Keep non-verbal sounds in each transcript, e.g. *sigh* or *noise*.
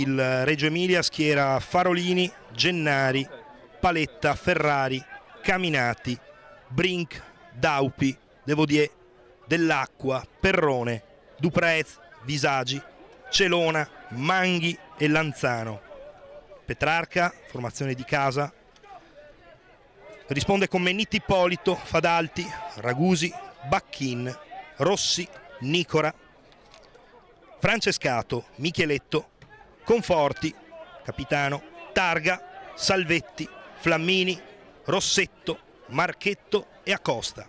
il Reggio Emilia schiera Farolini, Gennari, Paletta, Ferrari, Caminati, Brink, Daupi, Devodier, Dell'Acqua, Perrone, Duprez, Visagi, Celona, Manghi e Lanzano. Petrarca, formazione di casa, risponde con Menniti Ippolito, Fadalti, Ragusi, Bacchin, Rossi, Nicora, Francescato, Micheletto, Conforti, capitano, Targa, Salvetti, Flammini, Rossetto, Marchetto e Acosta.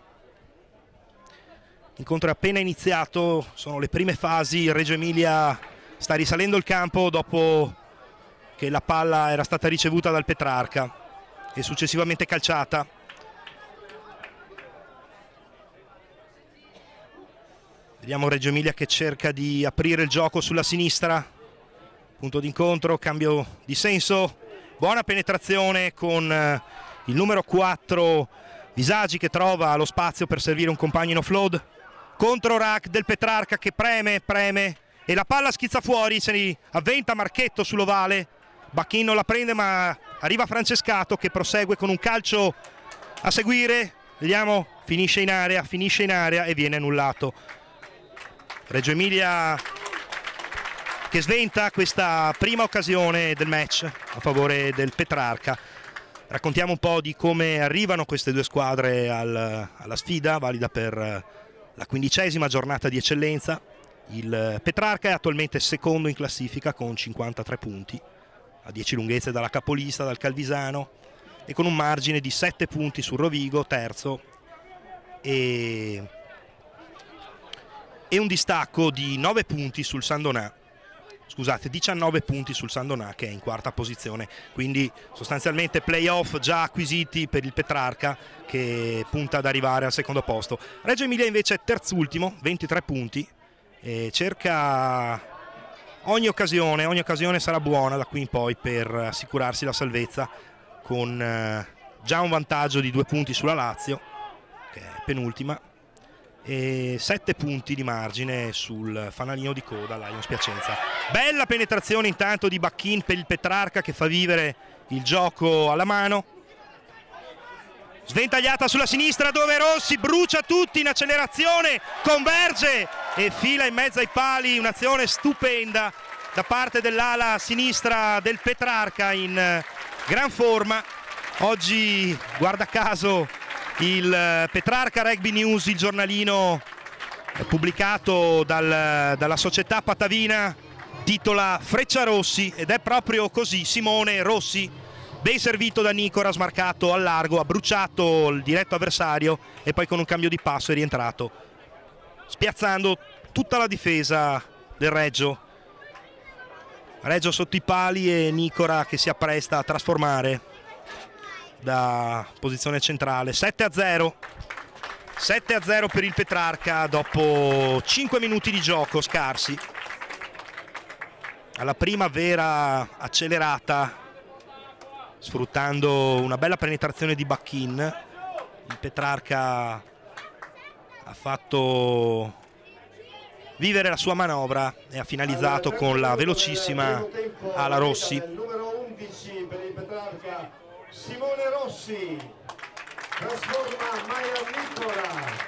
L'incontro è appena iniziato, sono le prime fasi, Reggio Emilia sta risalendo il campo dopo che la palla era stata ricevuta dal Petrarca e successivamente calciata. Vediamo Reggio Emilia che cerca di aprire il gioco sulla sinistra, punto d'incontro, cambio di senso, buona penetrazione con eh, il numero 4 Visagi che trova lo spazio per servire un compagno in offload, contro Rack del Petrarca che preme, preme e la palla schizza fuori, se ne avventa Marchetto sull'ovale, Bacchino la prende ma arriva Francescato che prosegue con un calcio a seguire, vediamo, finisce in area, finisce in area e viene annullato. Reggio Emilia che sventa questa prima occasione del match a favore del Petrarca. Raccontiamo un po' di come arrivano queste due squadre al, alla sfida, valida per la quindicesima giornata di eccellenza. Il Petrarca è attualmente secondo in classifica con 53 punti, a 10 lunghezze dalla capolista, dal Calvisano, e con un margine di 7 punti sul Rovigo, terzo, e, e un distacco di 9 punti sul Sandonà scusate, 19 punti sul Sandonà che è in quarta posizione, quindi sostanzialmente playoff già acquisiti per il Petrarca che punta ad arrivare al secondo posto. Reggio Emilia invece è terzultimo, 23 punti, cerca ogni occasione, ogni occasione sarà buona da qui in poi per assicurarsi la salvezza con eh, già un vantaggio di due punti sulla Lazio, che è penultima, e 7 punti di margine sul fanalino di coda Lions Piacenza. Bella penetrazione intanto di Bacchin per il Petrarca che fa vivere il gioco alla mano. Sventagliata sulla sinistra dove Rossi brucia tutti in accelerazione, converge e fila in mezzo ai pali, un'azione stupenda da parte dell'ala sinistra del Petrarca in gran forma. Oggi, guarda caso, il eh, Petrarca Rugby News, il giornalino pubblicato dal, dalla società Patavina, titola Freccia Rossi ed è proprio così, Simone Rossi, ben servito da Nicora, smarcato al largo, ha bruciato il diretto avversario e poi con un cambio di passo è rientrato, spiazzando tutta la difesa del Reggio. Reggio sotto i pali e Nicora che si appresta a trasformare da posizione centrale. 7 a 0 7 a 0 per il Petrarca dopo 5 minuti di gioco scarsi. Alla prima vera accelerata sfruttando una bella penetrazione di Bacchin il Petrarca ha fatto vivere la sua manovra e ha finalizzato con la velocissima ala Rossi Simone Rossi. Trasforma Maia Nicola.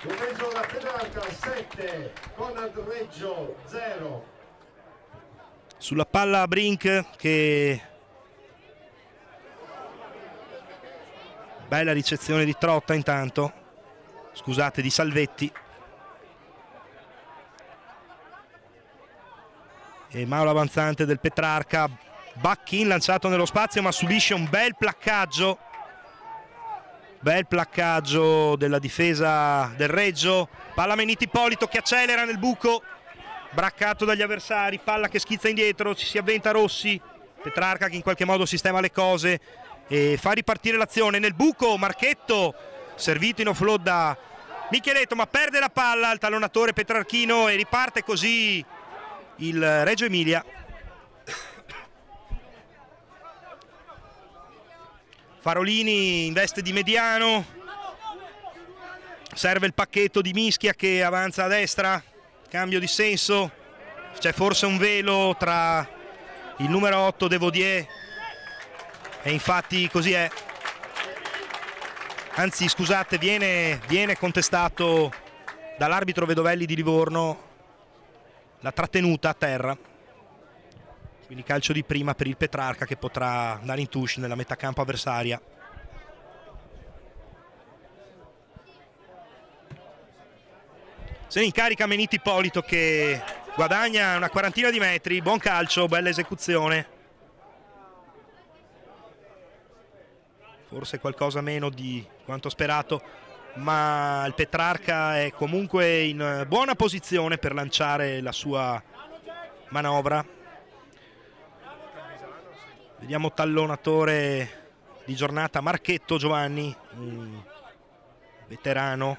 Reggio la Petrarca 7 Conad Reggio 0 sulla palla Brink che bella ricezione di Trotta intanto. Scusate di Salvetti. E Mauro avanzante del Petrarca Bacchin lanciato nello spazio ma subisce un bel placcaggio. Bel placcaggio della difesa del Reggio. Palla Meniti Ippolito che accelera nel buco. Braccato dagli avversari palla che schizza indietro ci si avventa Rossi. Petrarca che in qualche modo sistema le cose e fa ripartire l'azione nel buco. Marchetto servito in offload da Micheletto ma perde la palla il tallonatore Petrarchino e riparte così il Reggio Emilia Farolini in veste di mediano, serve il pacchetto di Mischia che avanza a destra, cambio di senso, c'è forse un velo tra il numero 8 De Vaudier e infatti così è. Anzi scusate, viene, viene contestato dall'arbitro Vedovelli di Livorno la trattenuta a terra. Quindi calcio di prima per il Petrarca che potrà andare in touche nella metà campo avversaria. Se ne incarica Meniti Ippolito che guadagna una quarantina di metri, buon calcio, bella esecuzione. Forse qualcosa meno di quanto sperato, ma il Petrarca è comunque in buona posizione per lanciare la sua manovra. Vediamo tallonatore di giornata Marchetto Giovanni, un veterano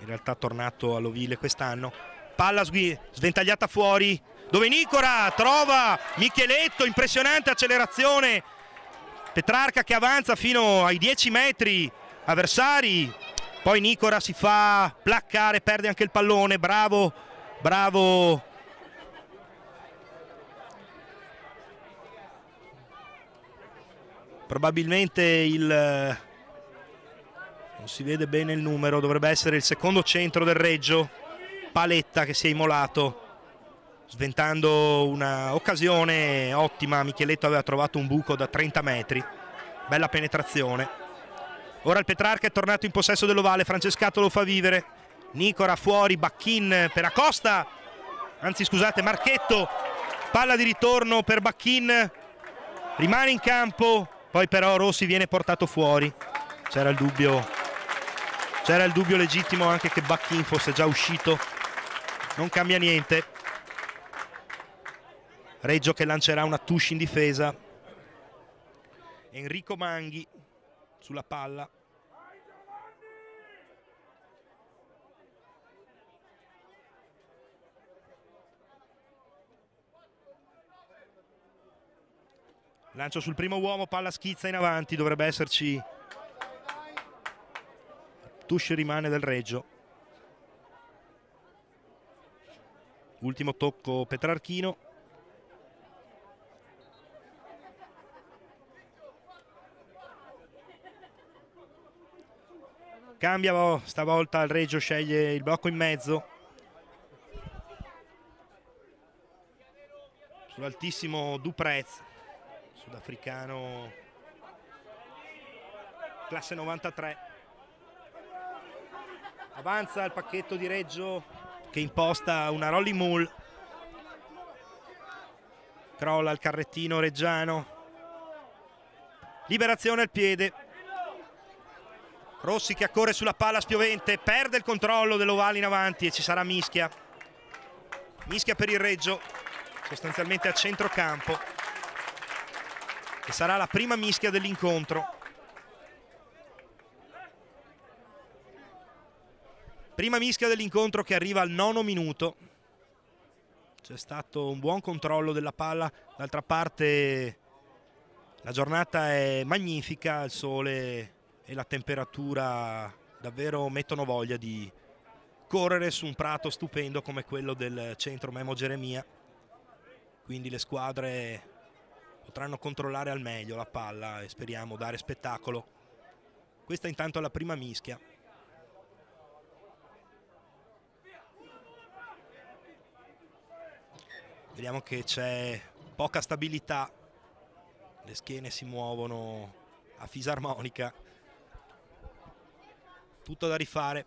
in realtà tornato all'Ovile quest'anno. Palla sventagliata fuori, dove Nicora trova Micheletto, impressionante accelerazione. Petrarca che avanza fino ai 10 metri, avversari. Poi Nicora si fa placcare, perde anche il pallone, bravo, bravo. Probabilmente il non si vede bene il numero, dovrebbe essere il secondo centro del Reggio, Paletta che si è immolato, sventando un'occasione ottima, Micheletto aveva trovato un buco da 30 metri, bella penetrazione. Ora il Petrarca è tornato in possesso dell'ovale, Francescato lo fa vivere, Nicora fuori, Bacchin per Acosta, anzi scusate Marchetto, palla di ritorno per Bacchin, rimane in campo, poi però Rossi viene portato fuori, c'era il dubbio c'era il dubbio legittimo anche che Bacchin fosse già uscito. Non cambia niente. Reggio che lancerà una touche in difesa. Enrico Manghi sulla palla lancio sul primo uomo palla schizza in avanti dovrebbe esserci Tush rimane del Reggio. Ultimo tocco Petrarchino. Cambia stavolta il Reggio, sceglie il blocco in mezzo. Sull'altissimo Duprez, sudafricano classe 93 avanza il pacchetto di Reggio che imposta una rolling mull crolla il carrettino reggiano. Liberazione al piede. Rossi che accorre sulla palla spiovente perde il controllo dell'ovale in avanti e ci sarà mischia. Mischia per il Reggio sostanzialmente a centrocampo e sarà la prima mischia dell'incontro Prima mischia dell'incontro che arriva al nono minuto. C'è stato un buon controllo della palla. D'altra parte la giornata è magnifica, il sole e la temperatura davvero mettono voglia di correre su un prato stupendo come quello del centro Memo Geremia. Quindi le squadre potranno controllare al meglio la palla e speriamo dare spettacolo. Questa intanto è la prima mischia. vediamo che c'è poca stabilità le schiene si muovono a fisarmonica tutto da rifare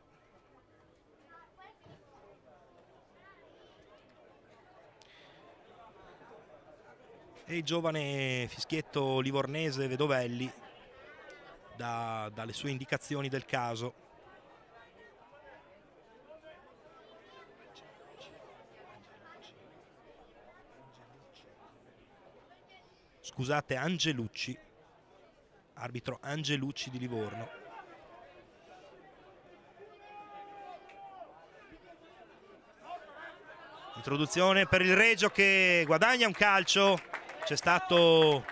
e il giovane fischietto livornese Vedovelli da, dalle sue indicazioni del caso scusate, Angelucci, arbitro Angelucci di Livorno. Introduzione per il Reggio che guadagna un calcio, c'è stato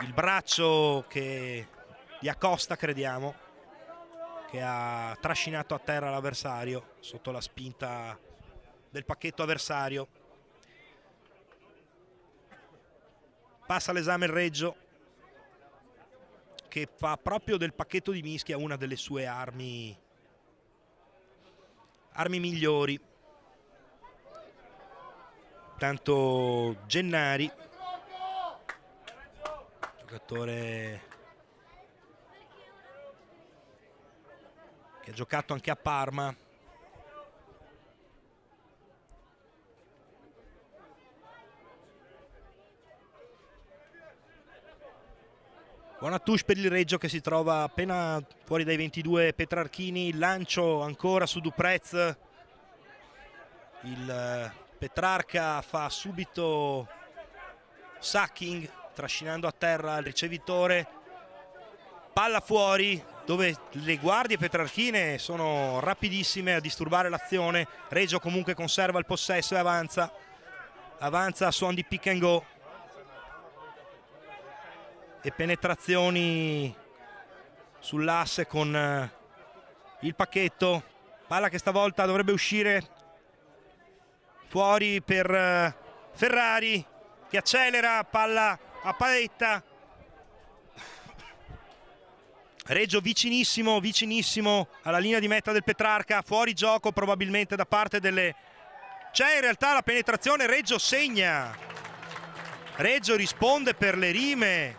il braccio che di Acosta crediamo che ha trascinato a terra l'avversario sotto la spinta del pacchetto avversario. Passa l'esame il Reggio che fa proprio del pacchetto di mischia una delle sue armi armi migliori tanto Gennari. Giocatore che ha giocato anche a Parma. Buona touche per il Reggio che si trova appena fuori dai 22 Petrarchini, lancio ancora su Duprez, il eh, Petrarca fa subito sacking trascinando a terra il ricevitore, palla fuori dove le guardie petrarchine sono rapidissime a disturbare l'azione, Reggio comunque conserva il possesso e avanza, avanza a suon di pick and go. E penetrazioni sull'asse con eh, il pacchetto. Palla che stavolta dovrebbe uscire fuori per eh, Ferrari che accelera palla a paletta. Reggio vicinissimo vicinissimo alla linea di meta del Petrarca fuori gioco probabilmente da parte delle c'è in realtà la penetrazione Reggio segna. Reggio risponde per le rime.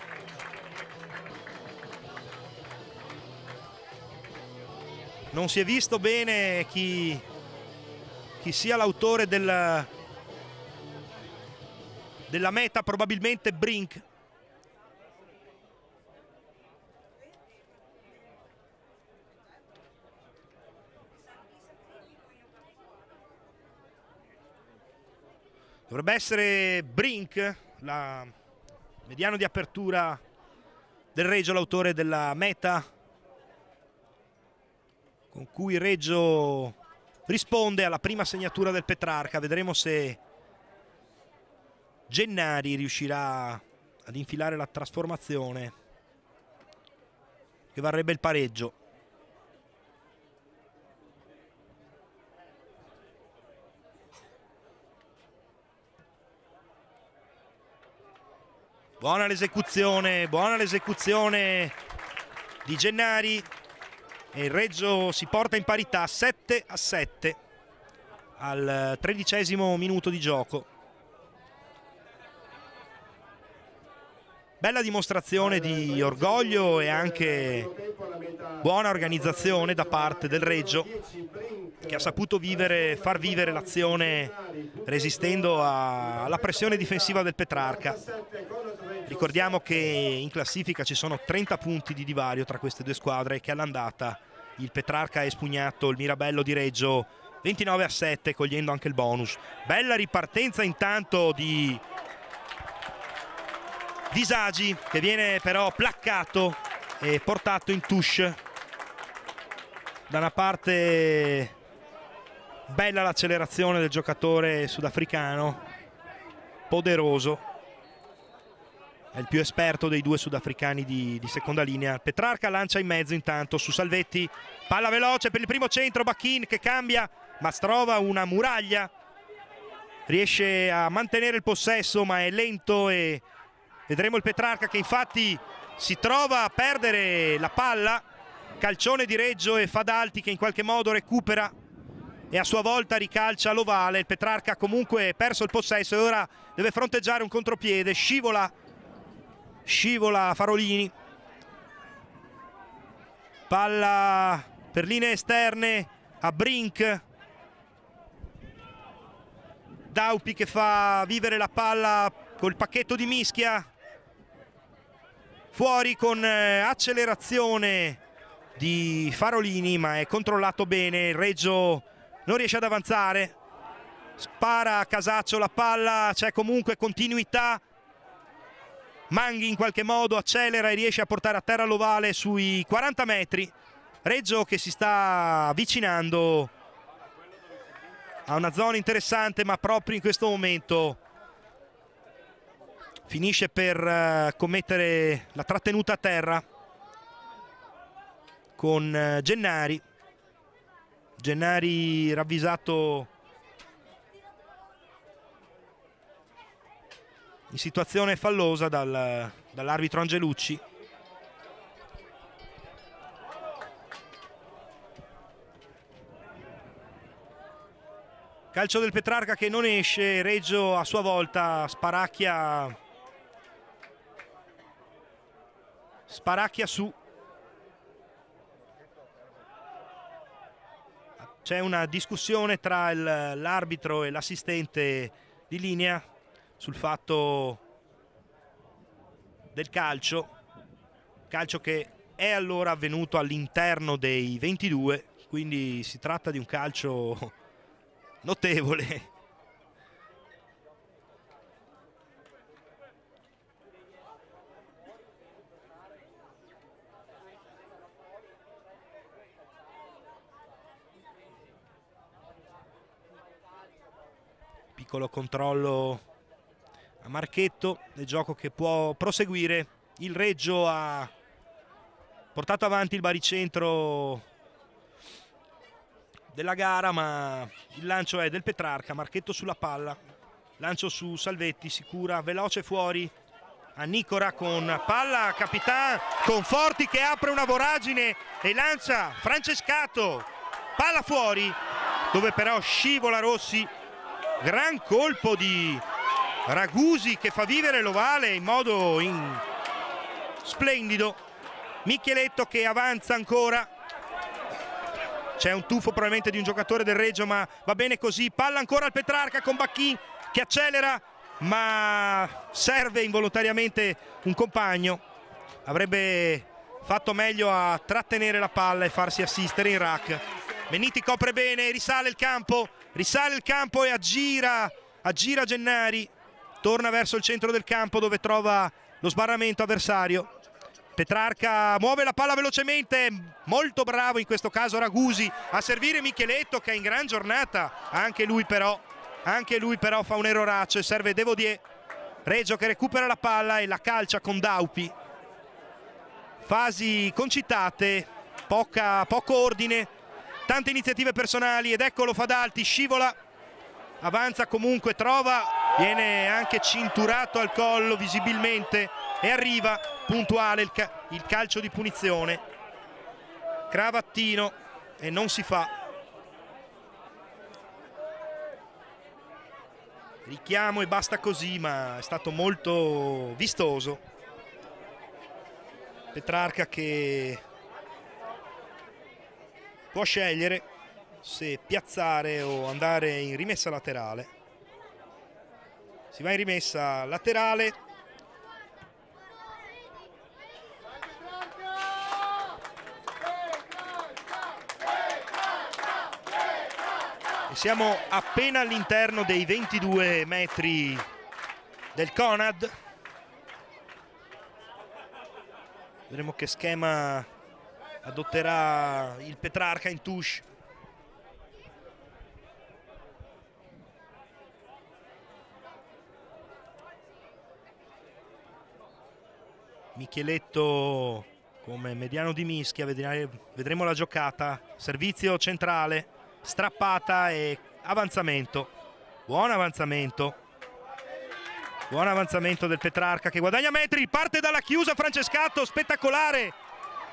Non si è visto bene chi, chi sia l'autore del, della meta, probabilmente Brink. Dovrebbe essere Brink, la mediano di apertura del Reggio, l'autore della meta con cui Reggio risponde alla prima segnatura del Petrarca. Vedremo se Gennari riuscirà ad infilare la trasformazione che varrebbe il pareggio. Buona l'esecuzione, buona l'esecuzione di Gennari e il Reggio si porta in parità 7 a 7 al tredicesimo minuto di gioco. Bella dimostrazione di orgoglio e anche buona organizzazione da parte del Reggio che ha saputo vivere, far vivere l'azione resistendo a, alla pressione difensiva del Petrarca. Ricordiamo che in classifica ci sono 30 punti di divario tra queste due squadre che all'andata il Petrarca ha espugnato il Mirabello di Reggio 29 a 7 cogliendo anche il bonus. Bella ripartenza intanto di Disagi che viene però placcato e portato in touche da una parte bella l'accelerazione del giocatore sudafricano poderoso è il più esperto dei due sudafricani di, di, seconda linea. Petrarca lancia in mezzo intanto su Salvetti, palla veloce per il primo centro, Bacchin che cambia ma trova una muraglia, riesce a mantenere il possesso ma è lento e vedremo il Petrarca che infatti si trova a perdere la palla, calcione di Reggio e Fadalti che in qualche modo recupera e a sua volta ricalcia l'ovale, il Petrarca comunque ha perso il possesso e ora deve fronteggiare un contropiede, scivola scivola Farolini. Palla per linee esterne a Brink. Daupi che fa vivere la palla col pacchetto di mischia. Fuori con eh, accelerazione di Farolini ma è controllato bene. Il Reggio non riesce ad avanzare. Spara a Casaccio la palla c'è comunque continuità Manghi in qualche modo accelera e riesce a portare a terra l'ovale sui 40 metri. Reggio che si sta avvicinando a una zona interessante ma proprio in questo momento finisce per uh, commettere la trattenuta a terra con uh, Gennari. Gennari ravvisato in situazione fallosa dal, dall'arbitro Angelucci. Calcio del Petrarca che non esce, Reggio a sua volta sparacchia, sparacchia su. C'è una discussione tra l'arbitro e l'assistente di linea sul fatto del calcio, calcio che è allora avvenuto all'interno dei 22, quindi si tratta di un calcio *laughs* notevole. Piccolo controllo a Marchetto del gioco che può proseguire. Il Reggio ha portato avanti il baricentro della gara ma il lancio è del Petrarca, Marchetto sulla palla, lancio su Salvetti, sicura, veloce fuori a Nicora con palla Capitan, Conforti che apre una voragine e lancia Francescato, palla fuori dove però scivola Rossi, gran colpo di Ragusi che fa vivere l'ovale in modo in... splendido, Micheletto che avanza ancora. C'è un tuffo probabilmente di un giocatore del Reggio ma va bene così. Palla ancora al Petrarca con Bacchin che accelera ma serve involontariamente un compagno. Avrebbe fatto meglio a trattenere la palla e farsi assistere in rack. Beniti copre bene risale il campo risale il campo e aggira aggira Gennari torna verso il centro del campo dove trova lo sbarramento avversario Petrarca muove la palla velocemente, molto bravo in questo caso Ragusi a servire Micheletto che è in gran giornata, anche lui però, anche lui però fa un erroraccio e serve Devodier. Reggio che recupera la palla e la calcia con Daupi. Fasi concitate, poca, poco ordine, tante iniziative personali ed eccolo Fadalti, scivola, avanza comunque, trova, viene anche cinturato al collo visibilmente e arriva puntuale il, ca il calcio di punizione. Cravattino e non si fa. Richiamo e basta così ma è stato molto vistoso. Petrarca che può scegliere se piazzare o andare in rimessa laterale si va in rimessa laterale Siamo appena all'interno dei 22 metri del Conad. Vedremo che schema adotterà il Petrarca in touche. Micheletto come mediano di mischia, vedremo la giocata, servizio centrale strappata e avanzamento. Buon avanzamento. Buon avanzamento del Petrarca che guadagna metri parte dalla chiusa Francescato spettacolare.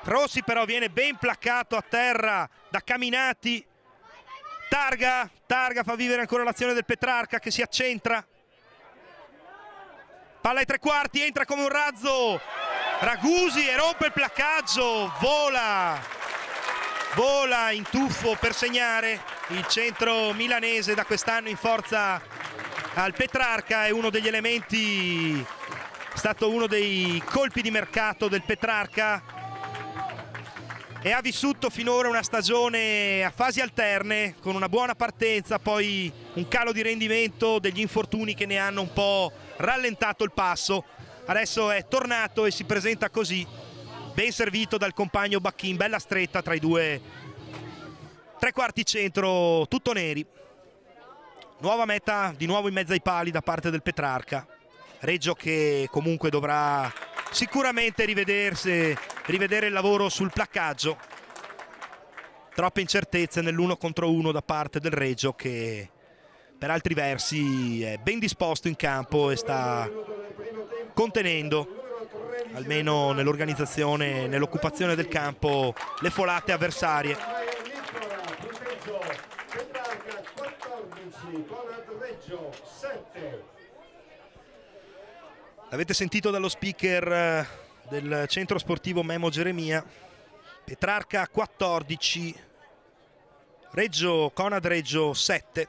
Rossi però viene ben placcato a terra da Caminati. Targa Targa fa vivere ancora l'azione del Petrarca che si accentra. Palla ai tre quarti entra come un razzo Ragusi e rompe il placcaggio vola vola in tuffo per segnare il centro milanese da quest'anno in forza al Petrarca è uno degli elementi è stato uno dei colpi di mercato del Petrarca e ha vissuto finora una stagione a fasi alterne con una buona partenza poi un calo di rendimento degli infortuni che ne hanno un po' rallentato il passo adesso è tornato e si presenta così ben servito dal compagno Bacchin, bella stretta tra i due tre quarti centro tutto neri. Nuova meta di nuovo in mezzo ai pali da parte del Petrarca. Reggio che comunque dovrà sicuramente rivedersi, rivedere il lavoro sul placcaggio. Troppe incertezze nell'uno contro uno da parte del Reggio che per altri versi è ben disposto in campo e sta contenendo almeno nell'organizzazione, nell'occupazione del campo, le folate avversarie. L'avete sentito dallo speaker eh, del centro sportivo Memo Geremia, Petrarca 14, Reggio, Conad Reggio 7,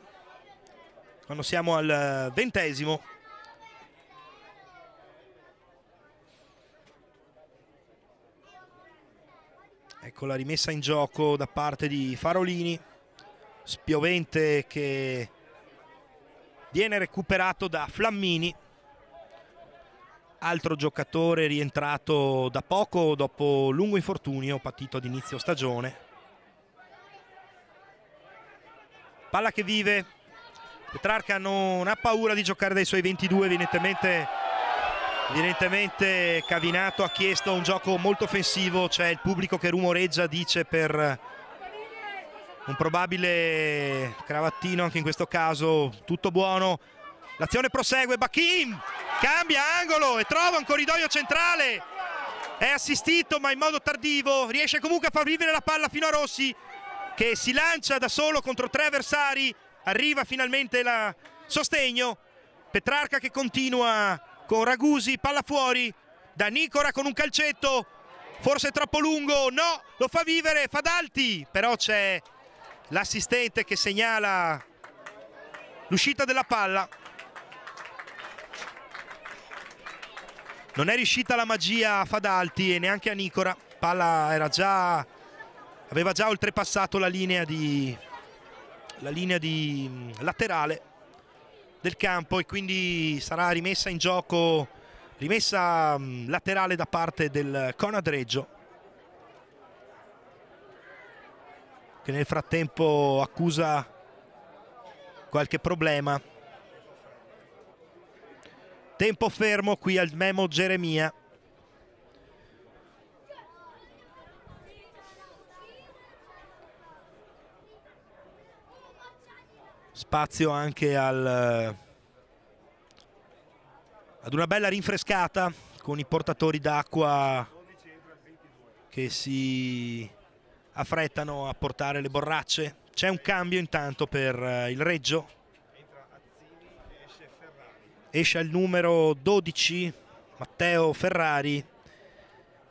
quando siamo al ventesimo Ecco la rimessa in gioco da parte di Farolini. Spiovente che viene recuperato da Flammini. Altro giocatore rientrato da poco dopo lungo infortunio patito ad inizio stagione. Palla che vive. Petrarca non ha paura di giocare dai suoi 22, evidentemente Evidentemente Cavinato ha chiesto un gioco molto offensivo, c'è il pubblico che rumoreggia, dice per un probabile cravattino anche in questo caso, tutto buono. L'azione prosegue, Bachin cambia angolo e trova un corridoio centrale. È assistito ma in modo tardivo, riesce comunque a far vivere la palla fino a Rossi che si lancia da solo contro tre avversari, arriva finalmente il sostegno. Petrarca che continua con Ragusi, palla fuori da Nicora con un calcetto, forse troppo lungo, no, lo fa vivere Fadalti, però c'è l'assistente che segnala l'uscita della palla. Non è riuscita la magia a Fadalti e neanche a Nicora, palla già, aveva già oltrepassato la linea di, la linea di mm, laterale del campo e quindi sarà rimessa in gioco, rimessa mh, laterale da parte del Conad Reggio che nel frattempo accusa qualche problema. Tempo fermo qui al Memo Geremia. Spazio anche al, eh, ad una bella rinfrescata con i portatori d'acqua che si affrettano a portare le borracce. C'è un cambio intanto per eh, il Reggio. Esce il numero 12 Matteo Ferrari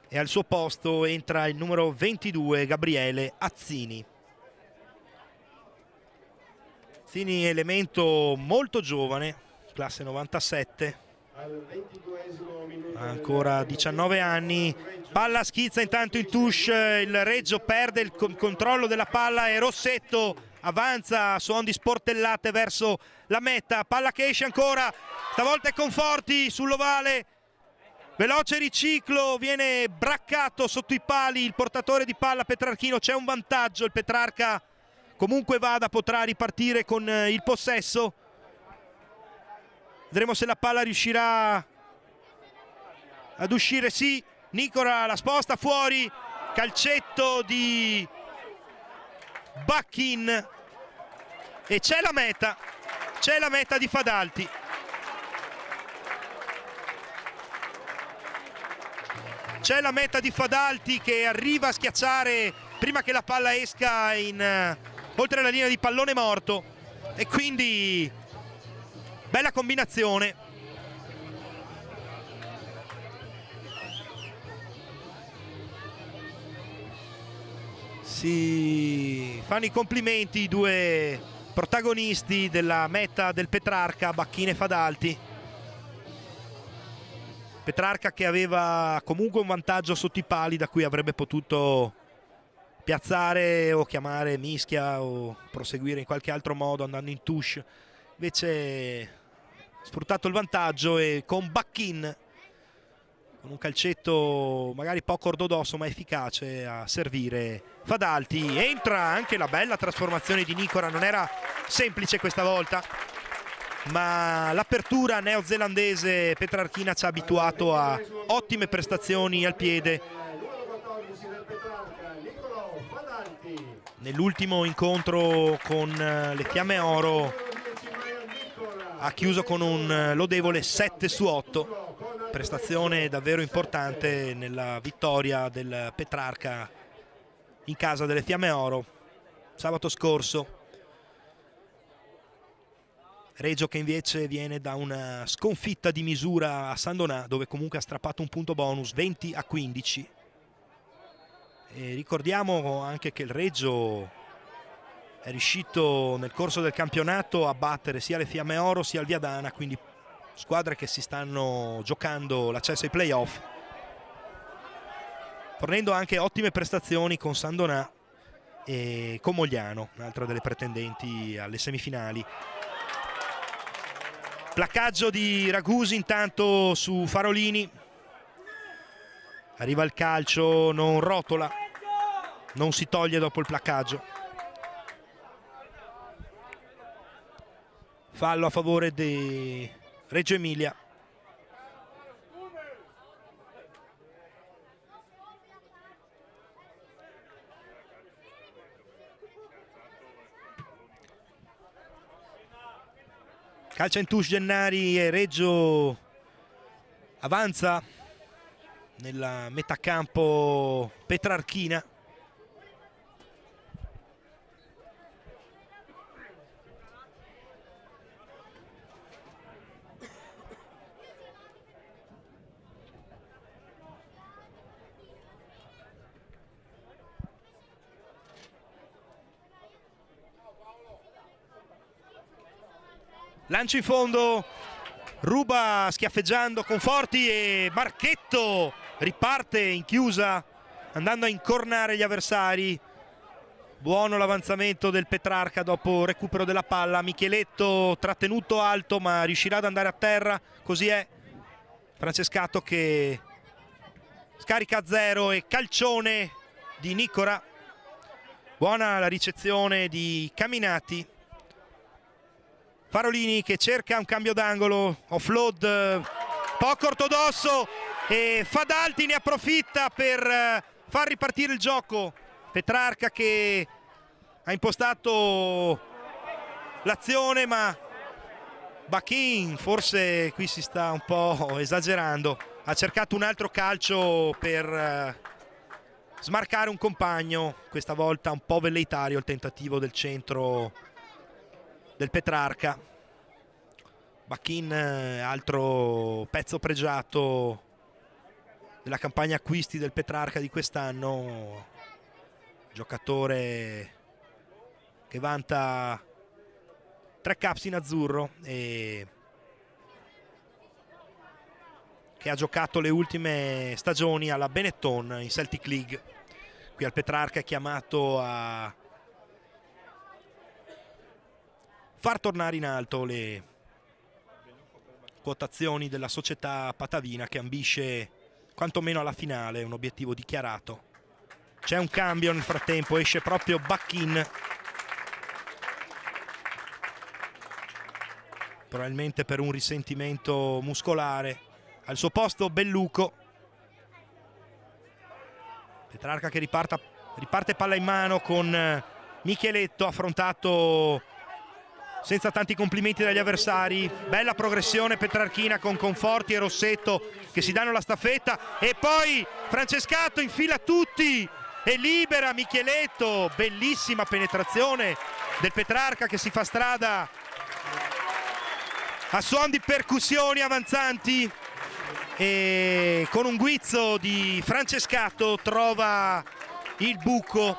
e al suo posto entra il numero 22 Gabriele Azzini. Zini elemento molto giovane, classe 97, ancora 19 anni, palla schizza intanto in touche, il Reggio perde il controllo della palla e Rossetto avanza a suon di sportellate verso la meta, palla che esce ancora, stavolta è Conforti sull'ovale, veloce riciclo, viene braccato sotto i pali il portatore di palla Petrarchino, c'è un vantaggio, il Petrarca comunque vada potrà ripartire con eh, il possesso? Vedremo se la palla riuscirà ad uscire. Sì Nicola la sposta fuori. Calcetto di Bacchin e c'è la meta. C'è la meta di Fadalti. C'è la meta di Fadalti che arriva a schiacciare prima che la palla esca in eh, oltre la linea di pallone morto. E quindi bella combinazione. Si fanno i complimenti i due protagonisti della meta del Petrarca Bacchine Fadalti Petrarca che aveva comunque un vantaggio sotto i pali da cui avrebbe potuto piazzare o chiamare mischia o proseguire in qualche altro modo andando in touche. Invece sfruttato il vantaggio e con Bacchin con un calcetto magari poco ortodosso ma efficace a servire Fadalti. Entra anche la bella trasformazione di Nicora non era semplice questa volta ma l'apertura neozelandese Petrarchina ci ha abituato a ottime prestazioni al piede nell'ultimo incontro con eh, le Fiamme Oro ha chiuso con un eh, lodevole 7 su 8 prestazione davvero importante nella vittoria del Petrarca in casa delle Fiamme Oro sabato scorso. Reggio che invece viene da una sconfitta di misura a San Donà dove comunque ha strappato un punto bonus 20 a 15. E ricordiamo anche che il Reggio è riuscito nel corso del campionato a battere sia le Fiamme Oro sia il Viadana, quindi squadre che si stanno giocando l'accesso ai playoff fornendo anche ottime prestazioni con Sandonà e con Mogliano, un'altra delle pretendenti alle semifinali. Placcaggio di Ragusi intanto su Farolini. Arriva il calcio, non rotola, non si toglie dopo il placcaggio. Fallo a favore di Reggio Emilia. Calcia in touche Gennari e Reggio avanza nella metà campo Petrarchina. lancio in fondo ruba schiaffeggiando Conforti e Marchetto riparte in chiusa andando a incornare gli avversari. Buono l'avanzamento del Petrarca dopo recupero della palla. Micheletto trattenuto alto ma riuscirà ad andare a terra. Così è Francescato che scarica a zero e calcione di Nicora. Buona la ricezione di Caminati. Farolini che cerca un cambio d'angolo, offload eh, poco ortodosso e Fadalti ne approfitta per eh, far ripartire il gioco. Petrarca che ha impostato l'azione ma Bachin forse qui si sta un po' esagerando. Ha cercato un altro calcio per eh, smarcare un compagno, questa volta un po' velleitario il tentativo del centro del Petrarca. Bacchin, eh, altro pezzo pregiato della campagna acquisti del Petrarca di quest'anno, giocatore che vanta tre caps in azzurro e che ha giocato le ultime stagioni alla Benetton in Celtic League. Qui al Petrarca è chiamato a far tornare in alto le quotazioni della società patavina che ambisce quantomeno alla finale, un obiettivo dichiarato. C'è un cambio nel frattempo, esce proprio Bacchin. Probabilmente per un risentimento muscolare. Al suo posto Belluco. Petrarca che riparta, riparte palla in mano con Micheletto affrontato senza tanti complimenti dagli avversari. Bella progressione Petrarchina con Conforti e Rossetto che si danno la staffetta. E poi Francescato infila tutti. E libera Micheletto. Bellissima penetrazione del Petrarca che si fa strada. A suon di percussioni avanzanti. E con un guizzo di Francescato trova il buco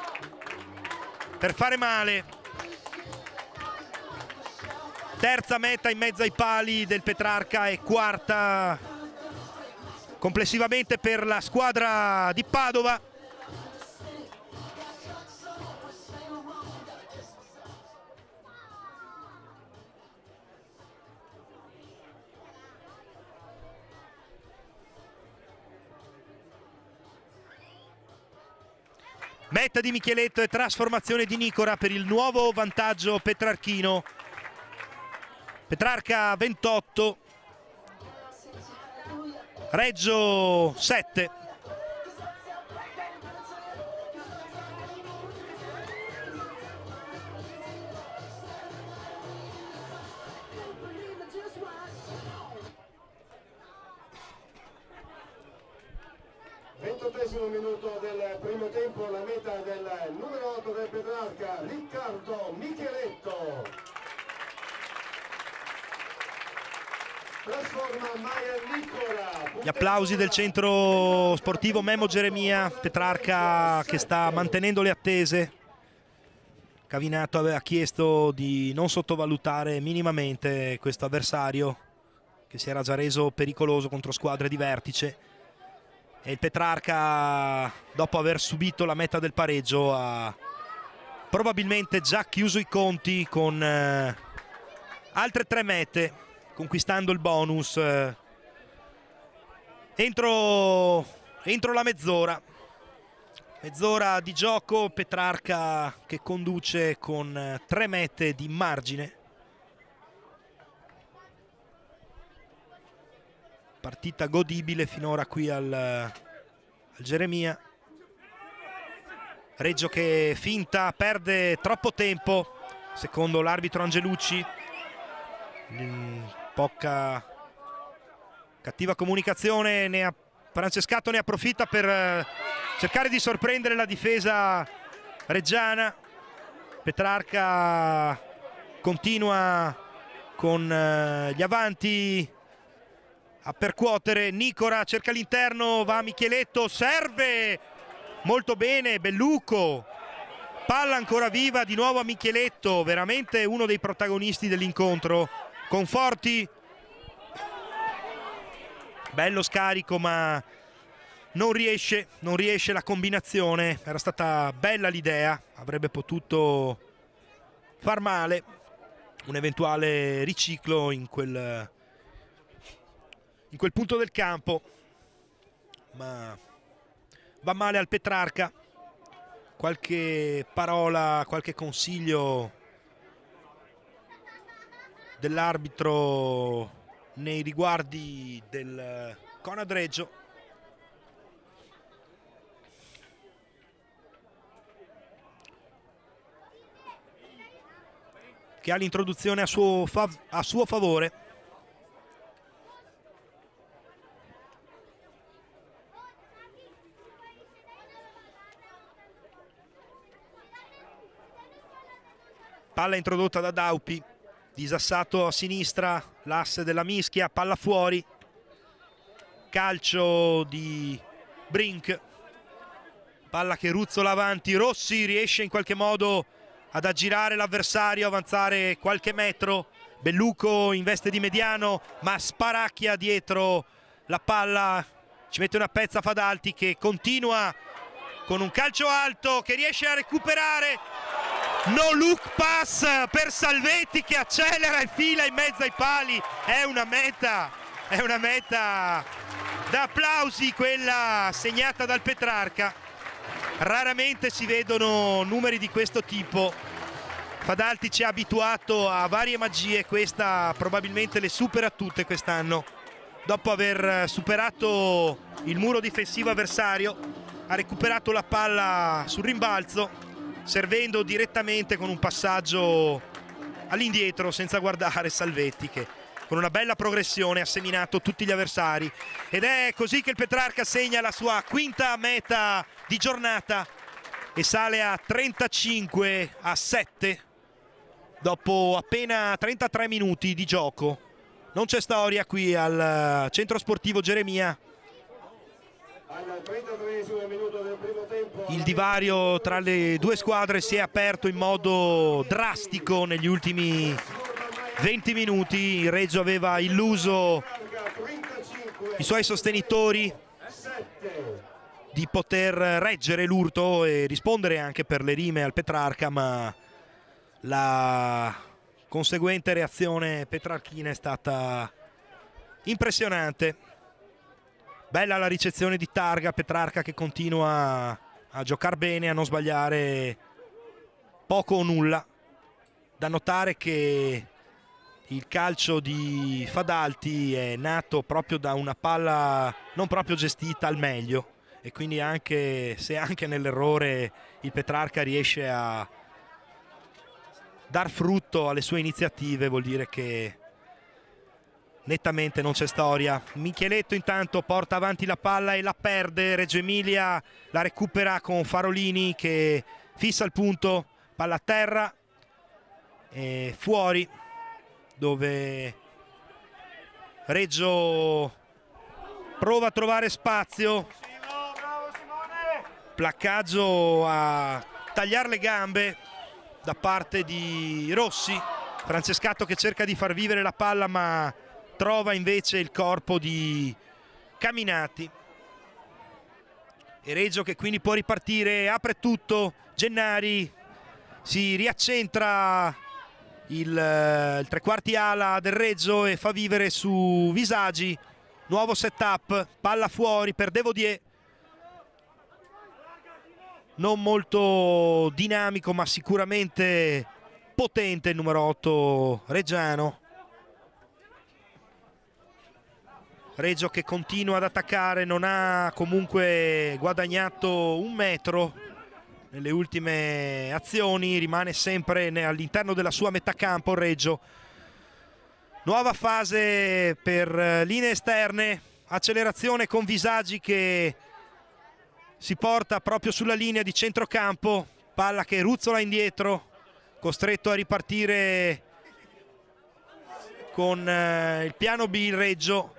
per fare male terza meta in mezzo ai pali del Petrarca e quarta complessivamente per la squadra di Padova. Metta di Micheletto e trasformazione di Nicora per il nuovo vantaggio petrarchino Petrarca 28, Reggio 7. 33 minuto del primo tempo la meta del numero 8 del Petrarca Riccardo Micheletto trasforma Maia Nicola Gli applausi del centro sportivo Memo Geremia, Petrarca che sta mantenendo le attese. Cavinato aveva chiesto di non sottovalutare minimamente questo avversario che si era già reso pericoloso contro squadre di vertice. E il Petrarca dopo aver subito la meta del pareggio ha probabilmente già chiuso i conti con eh, altre tre mete conquistando il bonus. Entro, entro la mezz'ora. Mezz'ora di gioco Petrarca che conduce con tre mete di margine. Partita godibile finora qui al, al Geremia. Reggio che finta perde troppo tempo secondo l'arbitro Angelucci poca cattiva comunicazione ne ha, Francescato ne approfitta per eh, cercare di sorprendere la difesa reggiana. Petrarca continua con eh, gli avanti a percuotere. Nicora cerca l'interno va Micheletto serve molto bene Belluco palla ancora viva di nuovo a Micheletto veramente uno dei protagonisti dell'incontro Conforti. Bello scarico ma non riesce, non riesce la combinazione. Era stata bella l'idea avrebbe potuto far male un eventuale riciclo in quel, in quel punto del campo ma va male al Petrarca. Qualche parola, qualche consiglio dell'arbitro nei riguardi del Conad Reggio. Che ha l'introduzione a, suo a suo favore. Palla introdotta da Daupi disassato a sinistra l'asse della mischia palla fuori. Calcio di Brink. Palla che ruzzola avanti. Rossi riesce in qualche modo ad aggirare l'avversario avanzare qualche metro. Belluco in veste di mediano ma sparacchia dietro la palla. Ci mette una pezza Fadalti che continua con un calcio alto che riesce a recuperare no look pass per Salvetti che accelera e fila in mezzo ai pali. È una meta è una meta da applausi quella segnata dal Petrarca. Raramente si vedono numeri di questo tipo. Fadalti ci ha abituato a varie magie questa probabilmente le supera tutte quest'anno. Dopo aver superato il muro difensivo avversario ha recuperato la palla sul rimbalzo servendo direttamente con un passaggio all'indietro senza guardare Salvetti che con una bella progressione ha seminato tutti gli avversari. Ed è così che il Petrarca segna la sua quinta meta di giornata e sale a 35 a 7 dopo appena 33 minuti di gioco. Non c'è storia qui al centro sportivo Geremia il divario tra le due squadre si è aperto in modo drastico negli ultimi 20 minuti. Il Reggio aveva illuso i suoi sostenitori di poter reggere l'urto e rispondere anche per le rime al Petrarca, ma la conseguente reazione petrarchina è stata impressionante. Bella la ricezione di Targa, Petrarca che continua a giocare bene, a non sbagliare poco o nulla. Da notare che il calcio di Fadalti è nato proprio da una palla non proprio gestita al meglio e quindi anche se anche nell'errore il Petrarca riesce a dar frutto alle sue iniziative vuol dire che nettamente non c'è storia. Micheletto intanto porta avanti la palla e la perde, Reggio Emilia la recupera con Farolini che fissa il punto, palla a terra e fuori dove Reggio prova a trovare spazio. Placcaggio a tagliare le gambe da parte di Rossi. Francescato che cerca di far vivere la palla ma trova invece il corpo di Caminati. E Reggio che quindi può ripartire apre tutto Gennari si riaccentra il, il tre quarti ala del Reggio e fa vivere su Visagi. Nuovo setup palla fuori per Devodier non molto dinamico ma sicuramente potente il numero 8 Reggiano Reggio che continua ad attaccare non ha comunque guadagnato un metro nelle ultime azioni rimane sempre all'interno della sua metà campo Reggio nuova fase per eh, linee esterne accelerazione con Visagi che si porta proprio sulla linea di centrocampo, palla che ruzzola indietro, costretto a ripartire con eh, il piano B il Reggio.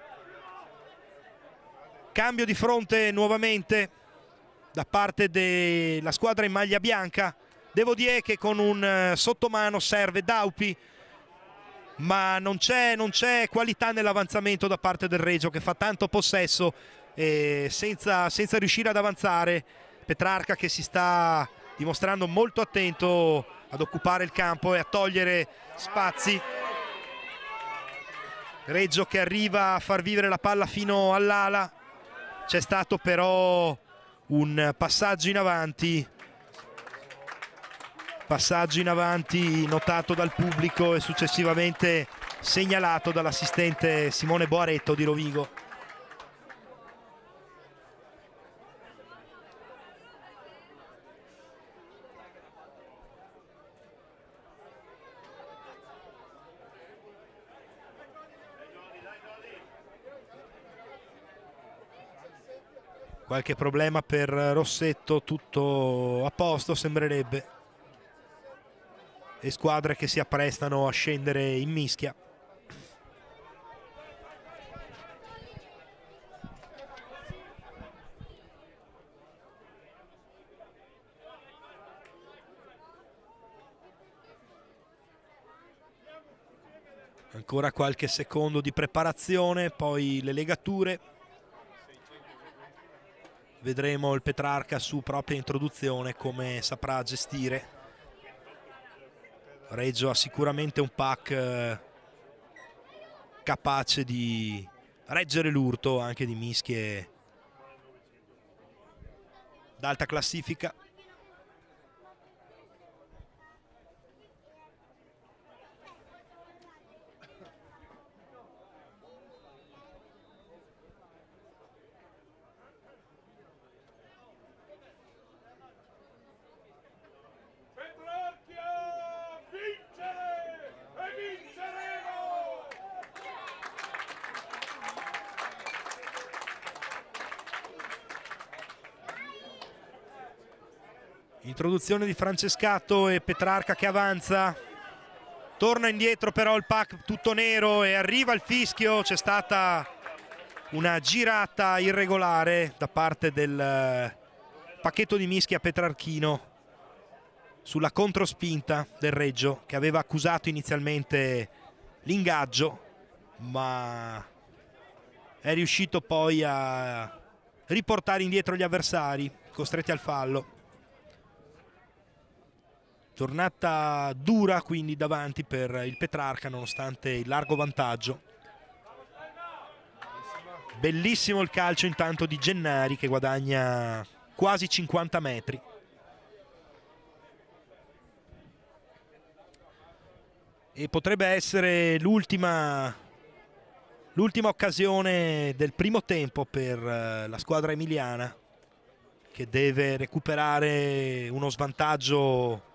Cambio di fronte nuovamente da parte della squadra in maglia bianca. Devo dire che con un eh, sottomano serve Daupi, ma non c'è, qualità nell'avanzamento da parte del Reggio che fa tanto possesso e senza, senza riuscire ad avanzare. Petrarca che si sta dimostrando molto attento ad occupare il campo e a togliere spazi. Reggio che arriva a far vivere la palla fino all'ala. C'è stato però un passaggio in avanti. Passaggio in avanti notato dal pubblico e successivamente segnalato dall'assistente Simone Boaretto di Rovigo. Qualche problema per Rossetto tutto a posto sembrerebbe. E squadre che si apprestano a scendere in mischia. Ancora qualche secondo di preparazione poi le legature vedremo il Petrarca su propria introduzione come saprà gestire. Reggio ha sicuramente un pack eh, capace di reggere l'urto anche di mischie d'alta classifica introduzione di Francescato e Petrarca che avanza. Torna indietro però il pack tutto nero e arriva il fischio. C'è stata una girata irregolare da parte del eh, pacchetto di mischia Petrarchino sulla controspinta del Reggio che aveva accusato inizialmente l'ingaggio ma è riuscito poi a riportare indietro gli avversari costretti al fallo Giornata dura quindi davanti per il Petrarca nonostante il largo vantaggio. Bellissimo il calcio intanto di Gennari che guadagna quasi 50 metri. E potrebbe essere l'ultima l'ultima occasione del primo tempo per eh, la squadra emiliana che deve recuperare uno svantaggio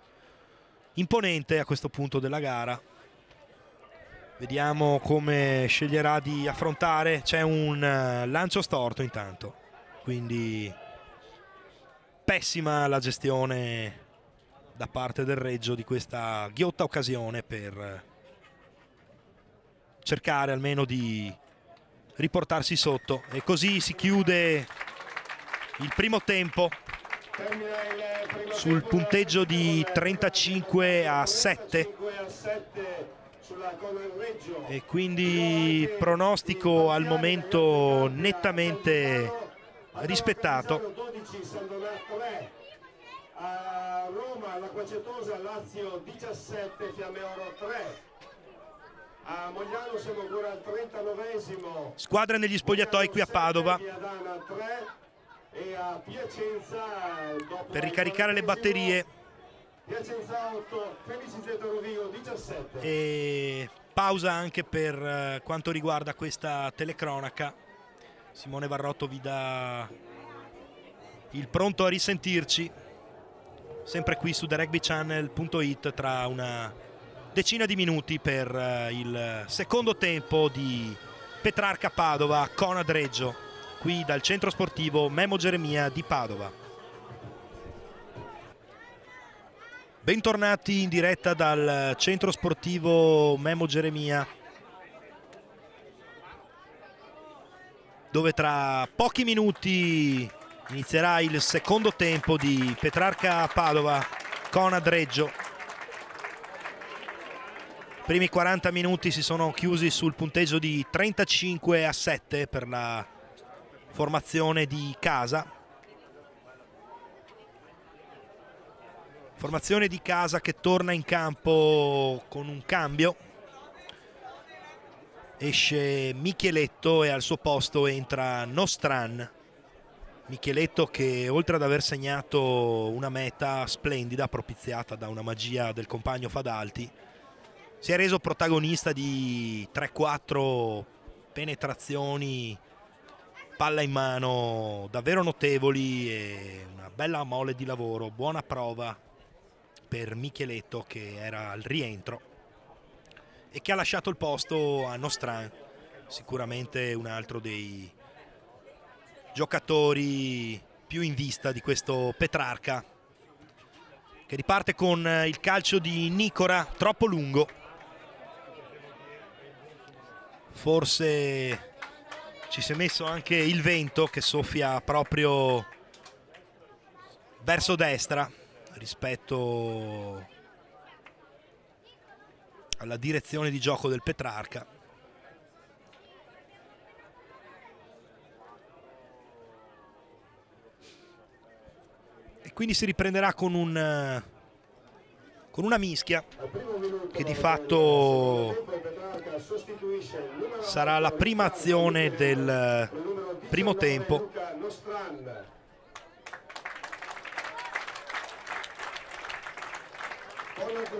imponente a questo punto della gara. Vediamo come sceglierà di affrontare. C'è un eh, lancio storto intanto, quindi pessima la gestione da parte del Reggio di questa ghiotta occasione per cercare almeno di riportarsi sotto. E così si chiude il primo tempo sul punteggio di 35 a 7 e quindi pronostico al momento nettamente rispettato. Roma la Quacetosa Lazio 17 Fiamme Oro 3 a Mogliano siamo ancora al 39esimo squadra negli spogliatoi qui a Padova. e a Piacenza per ricaricare le batterie Piacenza 8, Felici Z Rovigo 17. E pausa anche per eh, quanto riguarda questa telecronaca. Simone Varrotto vi dà il pronto a risentirci, sempre qui su therugbychannel.it tra una decina di minuti per eh, il secondo tempo di Petrarca Padova Conad Reggio, qui dal centro sportivo Memo Geremia di Padova. Bentornati in diretta dal centro sportivo Memo Geremia dove tra pochi minuti inizierà il secondo tempo di Petrarca Padova con Adreggio. I primi 40 minuti si sono chiusi sul punteggio di 35 a 7 per la formazione di casa. Formazione di casa che torna in campo con un cambio. Esce Micheletto e al suo posto entra Nostran. Micheletto che oltre ad aver segnato una meta splendida propiziata da una magia del compagno Fadalti si è reso protagonista di 3-4 penetrazioni palla in mano davvero notevoli e una bella mole di lavoro, buona prova per Micheletto che era al rientro e che ha lasciato il posto a Nostran, sicuramente un altro dei giocatori più in vista di questo Petrarca che riparte con il calcio di Nicora troppo lungo. Forse ci si è messo anche il vento che soffia proprio verso destra rispetto alla direzione di gioco del Petrarca. E quindi si riprenderà con, un, con una mischia che di fatto sarà la prima azione del primo tempo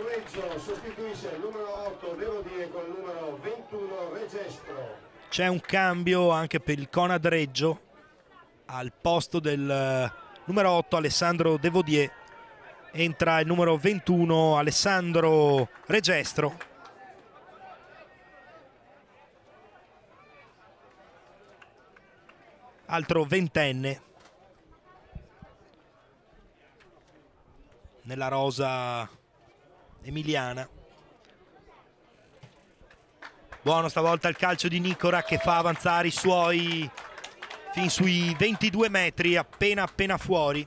Reggio sostituisce il numero 8 devo dire con il numero 21 Regestro. C'è un cambio anche per il Conad Reggio al posto del eh, numero 8 Alessandro Devodier entra il numero 21 Alessandro Regestro altro ventenne nella rosa emiliana. Buono stavolta il calcio di Nicora che fa avanzare i suoi fin sui 22 metri, appena appena fuori.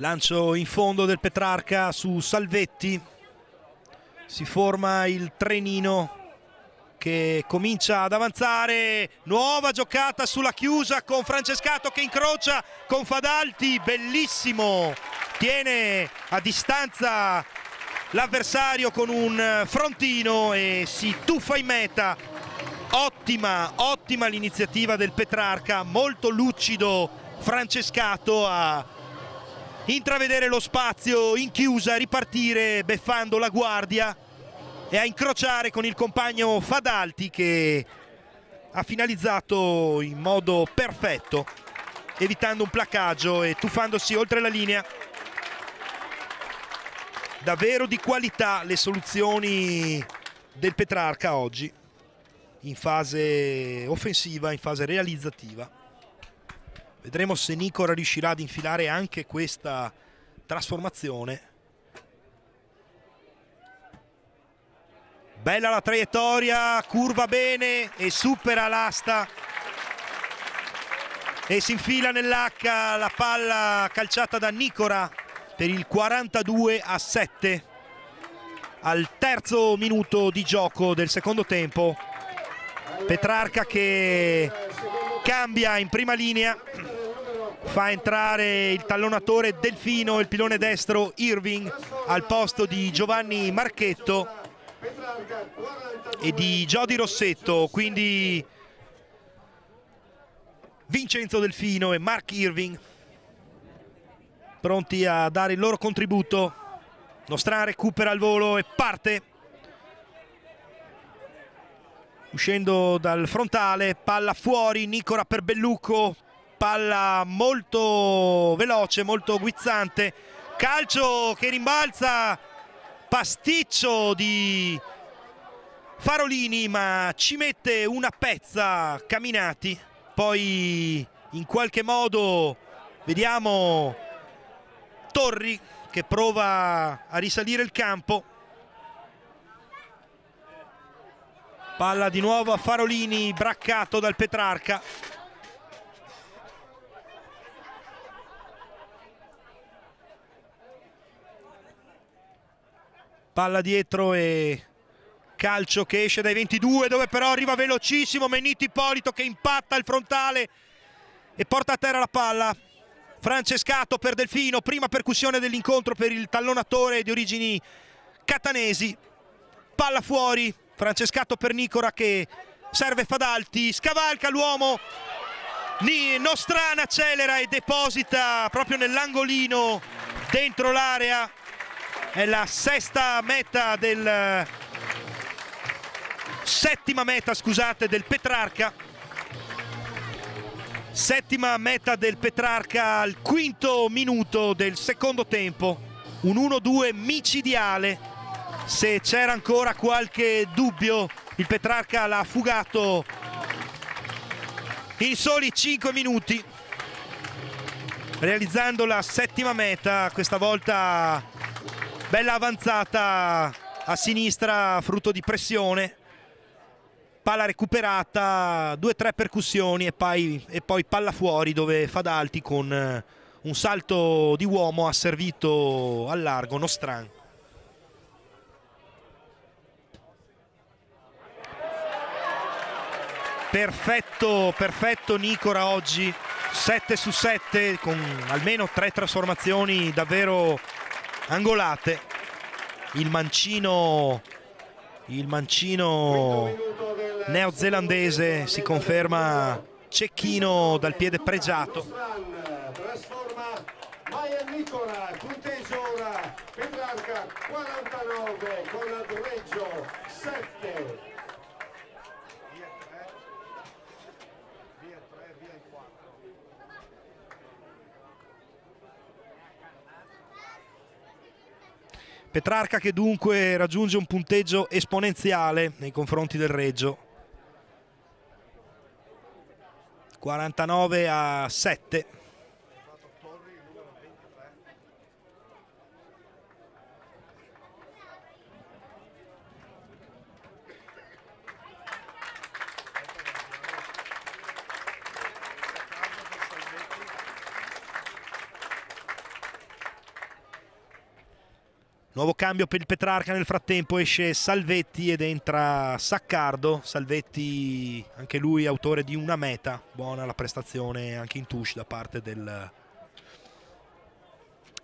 Lancio in fondo del Petrarca su Salvetti. Si forma il trenino che comincia ad avanzare. Nuova giocata sulla chiusa con Francescato che incrocia con Fadalti. Bellissimo. Tiene a distanza l'avversario con un frontino e si tuffa in meta. Ottima ottima l'iniziativa del Petrarca. Molto lucido Francescato a intravedere lo spazio in chiusa, ripartire beffando la guardia e a incrociare con il compagno Fadalti che ha finalizzato in modo perfetto evitando un placaggio e tuffandosi oltre la linea. Davvero di qualità le soluzioni del Petrarca oggi in fase offensiva, in fase realizzativa vedremo se Nicora riuscirà ad infilare anche questa trasformazione. Bella la traiettoria curva bene e supera l'asta. E si infila nell'H la palla calciata da Nicora per il 42 a 7 al terzo minuto di gioco del secondo tempo. Petrarca che cambia in prima linea fa entrare il tallonatore Delfino il pilone destro Irving al posto di Giovanni Marchetto e di Jody Rossetto. Quindi Vincenzo Delfino e Mark Irving pronti a dare il loro contributo. Nostra recupera il volo e parte. Uscendo dal frontale palla fuori Nicola per Bellucco palla molto veloce molto guizzante. Calcio che rimbalza pasticcio di Farolini ma ci mette una pezza Caminati. Poi in qualche modo vediamo Torri che prova a risalire il campo. Palla di nuovo a Farolini braccato dal Petrarca palla dietro e calcio che esce dai 22 dove però arriva velocissimo Meniti Ippolito che impatta il frontale e porta a terra la palla. Francescato per Delfino prima percussione dell'incontro per il tallonatore di origini catanesi. Palla fuori Francescato per Nicora che serve Fadalti scavalca l'uomo. Nostrana accelera e deposita proprio nell'angolino dentro l'area è la sesta meta del settima meta scusate del Petrarca. Settima meta del Petrarca al quinto minuto del secondo tempo. Un 1-2 micidiale. Se c'era ancora qualche dubbio il Petrarca l'ha fugato in soli 5 minuti. Realizzando la settima meta questa volta bella avanzata a sinistra frutto di pressione palla recuperata, due o tre percussioni e poi, e poi, palla fuori dove Fadalti con eh, un salto di uomo ha servito al largo Nostran. Perfetto, perfetto Nicora oggi, 7 su 7 con almeno tre trasformazioni davvero angolate. Il mancino, il mancino neozelandese si conferma cecchino dal piede pregiato. Petrarca 49 con Reggio 7. Petrarca che dunque raggiunge un punteggio esponenziale nei confronti del Reggio. 49 a 7 Nuovo cambio per il Petrarca nel frattempo, esce Salvetti ed entra Saccardo. Salvetti, anche lui autore di una meta, buona la prestazione anche in touche da parte del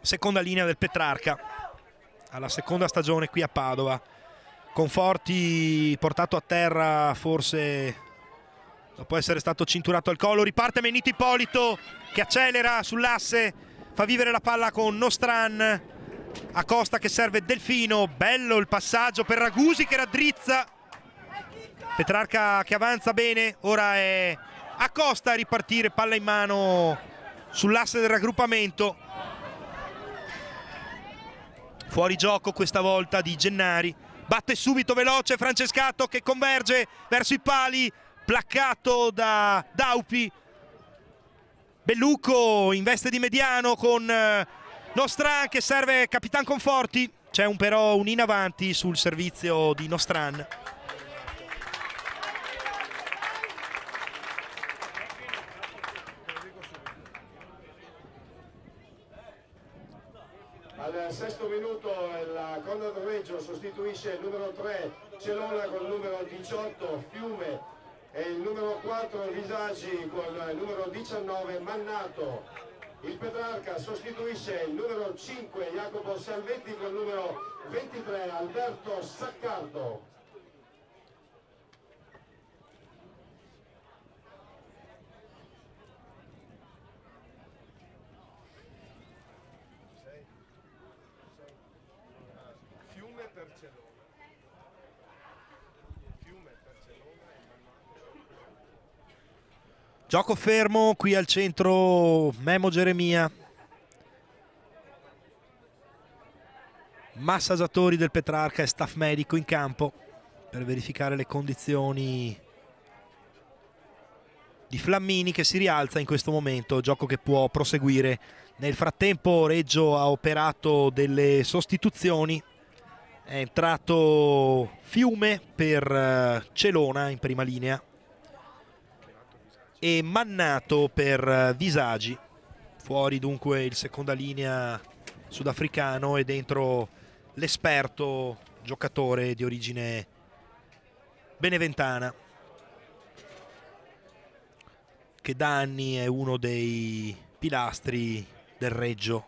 seconda linea del Petrarca. Alla seconda stagione qui a Padova. Conforti portato a terra forse dopo essere stato cinturato al collo. Riparte Menito Ippolito che accelera sull'asse fa vivere la palla con Nostran Acosta che serve Delfino bello il passaggio per Ragusi che raddrizza. Petrarca che avanza bene ora è Acosta a ripartire palla in mano sull'asse del raggruppamento. Fuori gioco questa volta di Gennari batte subito veloce Francescato che converge verso i pali placcato da Daupi. Bellucco in veste di mediano con eh, Nostran che serve Capitan Conforti. C'è un però un in avanti sul servizio di Nostran. Al sesto minuto la Conrad Reggio sostituisce il numero 3 Celona con il numero 18 Fiume. E il numero 4 Visagi con il numero 19 Mannato. Il Petrarca sostituisce il numero 5 Jacopo Salvetti con il numero 23 Alberto Saccardo. Gioco fermo qui al centro Memo Geremia. Massaggiatori del Petrarca e staff medico in campo per verificare le condizioni di Flammini che si rialza in questo momento, gioco che può proseguire. Nel frattempo Reggio ha operato delle sostituzioni, è entrato Fiume per eh, Celona in prima linea e Mannato per eh, Visagi. Fuori dunque il seconda linea sudafricano e dentro l'esperto giocatore di origine beneventana che da anni è uno dei pilastri del Reggio.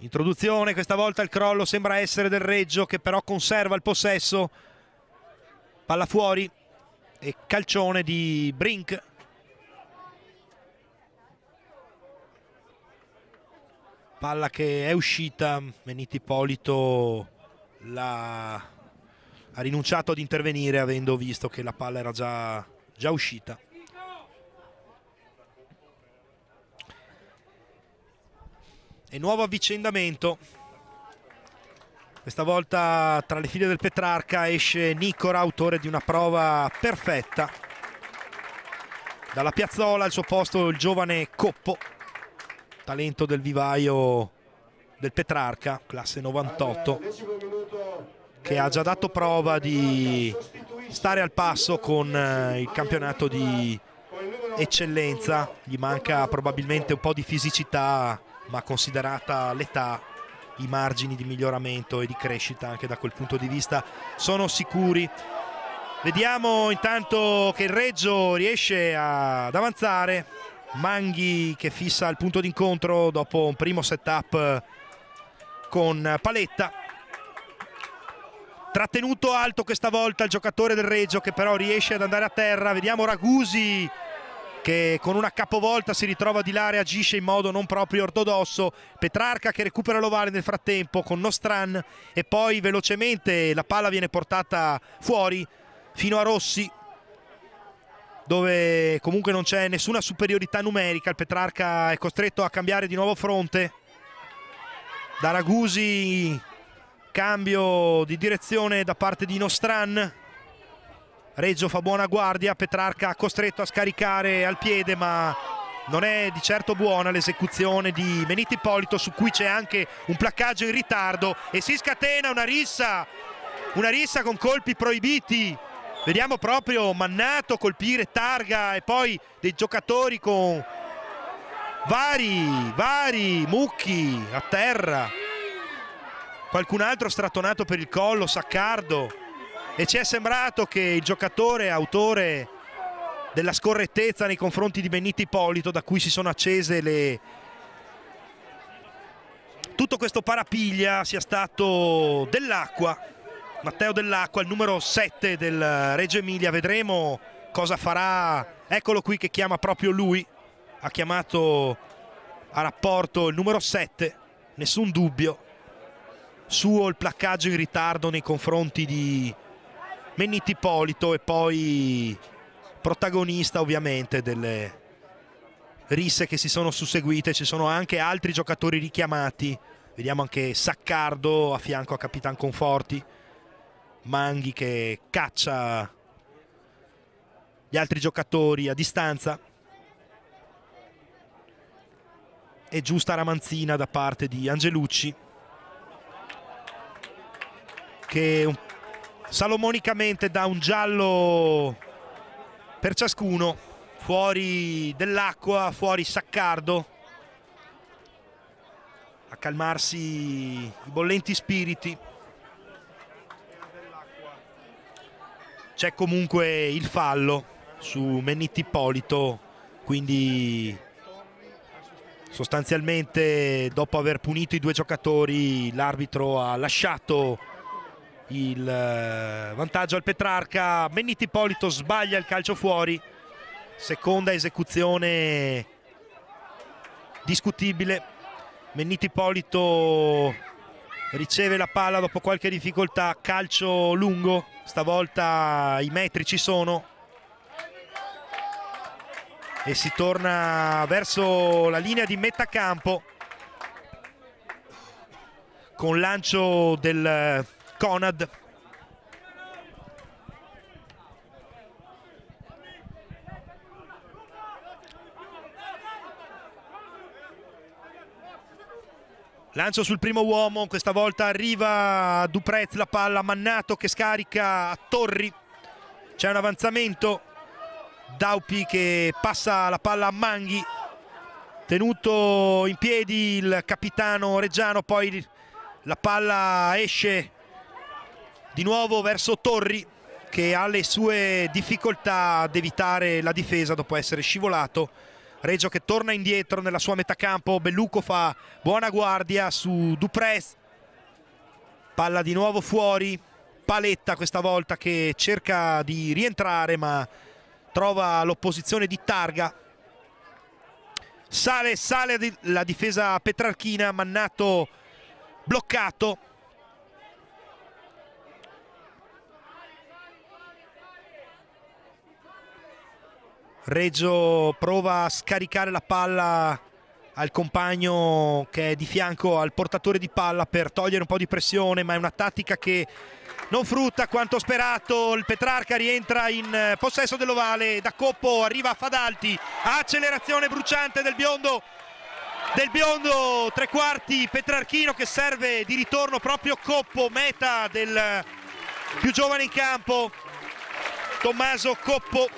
Introduzione, questa volta il crollo sembra essere del Reggio che però conserva il possesso palla fuori e calcione di Brink. Palla che è uscita Benito Ippolito la... ha rinunciato ad intervenire avendo visto che la palla era già, già uscita. E nuovo avvicendamento questa volta tra le file del Petrarca esce Nicora, autore di una prova perfetta. Dalla piazzola al suo posto il giovane Coppo, talento del vivaio del Petrarca, classe 98, che ha già dato prova di stare al passo con eh, il campionato di eccellenza. Gli manca probabilmente un po' di fisicità, ma considerata l'età i margini di miglioramento e di crescita anche da quel punto di vista sono sicuri. Vediamo intanto che il Reggio riesce ad avanzare, Manghi che fissa il punto d'incontro dopo un primo setup con Paletta. Trattenuto alto questa volta il giocatore del Reggio che però riesce ad andare a terra, vediamo Ragusi che con una capovolta si ritrova di là e agisce in modo non proprio ortodosso. Petrarca che recupera l'ovale nel frattempo con Nostran e poi velocemente la palla viene portata fuori fino a Rossi dove comunque non c'è nessuna superiorità numerica. Il Petrarca è costretto a cambiare di nuovo fronte. Da Ragusi cambio di direzione da parte di Nostran Reggio fa buona guardia, Petrarca costretto a scaricare al piede ma non è di certo buona l'esecuzione di Benito Ippolito su cui c'è anche un placcaggio in ritardo e si scatena una rissa, una rissa con colpi proibiti. Vediamo proprio Mannato colpire Targa e poi dei giocatori con vari, vari mucchi a terra. Qualcun altro strattonato per il collo, Saccardo e ci è sembrato che il giocatore autore della scorrettezza nei confronti di Benito Ippolito da cui si sono accese le tutto questo parapiglia sia stato dell'acqua Matteo dell'acqua il numero 7 del Reggio Emilia. Vedremo cosa farà. Eccolo qui che chiama proprio lui, ha chiamato a rapporto il numero 7, nessun dubbio. Suo il placcaggio in ritardo nei confronti di Menniti Polito e poi protagonista ovviamente delle risse che si sono susseguite. Ci sono anche altri giocatori richiamati. Vediamo anche Saccardo a fianco a Capitan Conforti. Manghi che caccia gli altri giocatori a distanza. E giusta ramanzina da parte di Angelucci che un, salomonicamente dà un giallo per ciascuno fuori dell'acqua, fuori Saccardo a calmarsi i bollenti spiriti. C'è comunque il fallo su Menniti Ippolito quindi sostanzialmente dopo aver punito i due giocatori l'arbitro ha lasciato il eh, vantaggio al Petrarca. Menniti Ippolito sbaglia il calcio fuori. Seconda esecuzione discutibile. Menniti Ippolito riceve la palla dopo qualche difficoltà. Calcio lungo. Stavolta i metri ci sono. E si torna verso la linea di metà campo. Con lancio del Conad. Lancio sul primo uomo questa volta arriva Duprez la palla Mannato che scarica a Torri. C'è un avanzamento Daupi che passa la palla a Manghi. Tenuto in piedi il capitano Reggiano poi la palla esce di nuovo verso Torri che ha le sue difficoltà ad evitare la difesa dopo essere scivolato. Reggio che torna indietro nella sua metà campo. Belluco fa buona guardia su Duprez. Palla di nuovo fuori. Paletta questa volta che cerca di rientrare ma trova l'opposizione di Targa. Sale, sale la difesa petrarchina Mannato bloccato Reggio prova a scaricare la palla al compagno che è di fianco al portatore di palla per togliere un po' di pressione ma è una tattica che non frutta quanto sperato. Il Petrarca rientra in possesso dell'ovale. Da Coppo arriva a Fadalti. Accelerazione bruciante del biondo del biondo. Tre quarti Petrarchino che serve di ritorno proprio Coppo meta del più giovane in campo. Tommaso Coppo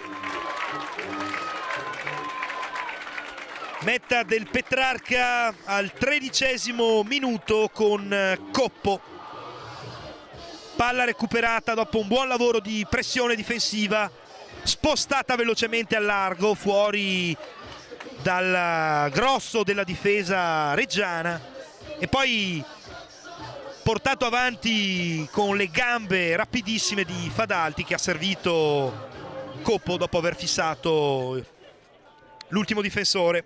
metta del Petrarca al tredicesimo minuto con eh, Coppo. Palla recuperata dopo un buon lavoro di pressione difensiva spostata velocemente al largo fuori dal grosso della difesa reggiana. E poi portato avanti con le gambe rapidissime di Fadalti che ha servito Coppo dopo aver fissato l'ultimo difensore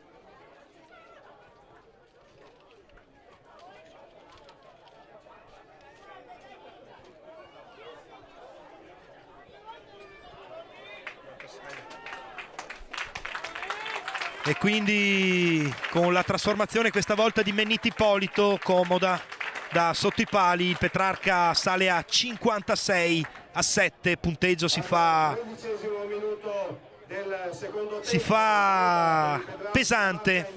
e quindi con la trasformazione questa volta di Menniti Ippolito comoda da sotto i pali il Petrarca sale a 56 a 7 punteggio si fa si fa pesante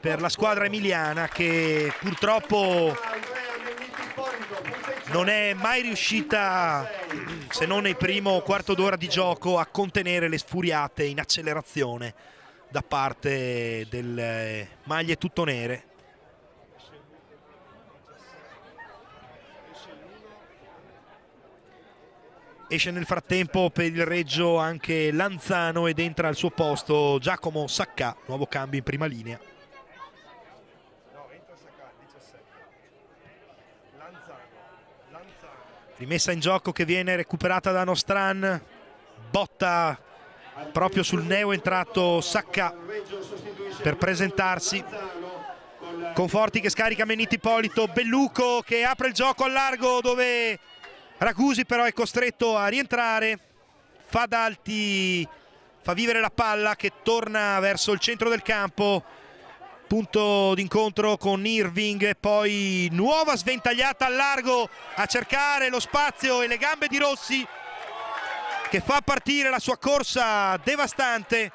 per la squadra emiliana che purtroppo non è mai riuscita, se non nel primo quarto d'ora di gioco, a contenere le sfuriate in accelerazione da parte delle maglie tutto nere. Esce nel frattempo per il Reggio anche Lanzano ed entra al suo posto Giacomo Saccà, nuovo cambio in prima linea. Rimessa in gioco che viene recuperata da Nostran. Botta proprio sul neo entrato Sacca per presentarsi. Conforti che scarica Meniti Polito, Belluco che apre il gioco al largo dove Ragusi però è costretto a rientrare, fa d'alti, fa vivere la palla che torna verso il centro del campo, punto d'incontro con Irving, poi nuova sventagliata al largo a cercare lo spazio e le gambe di Rossi che fa partire la sua corsa devastante.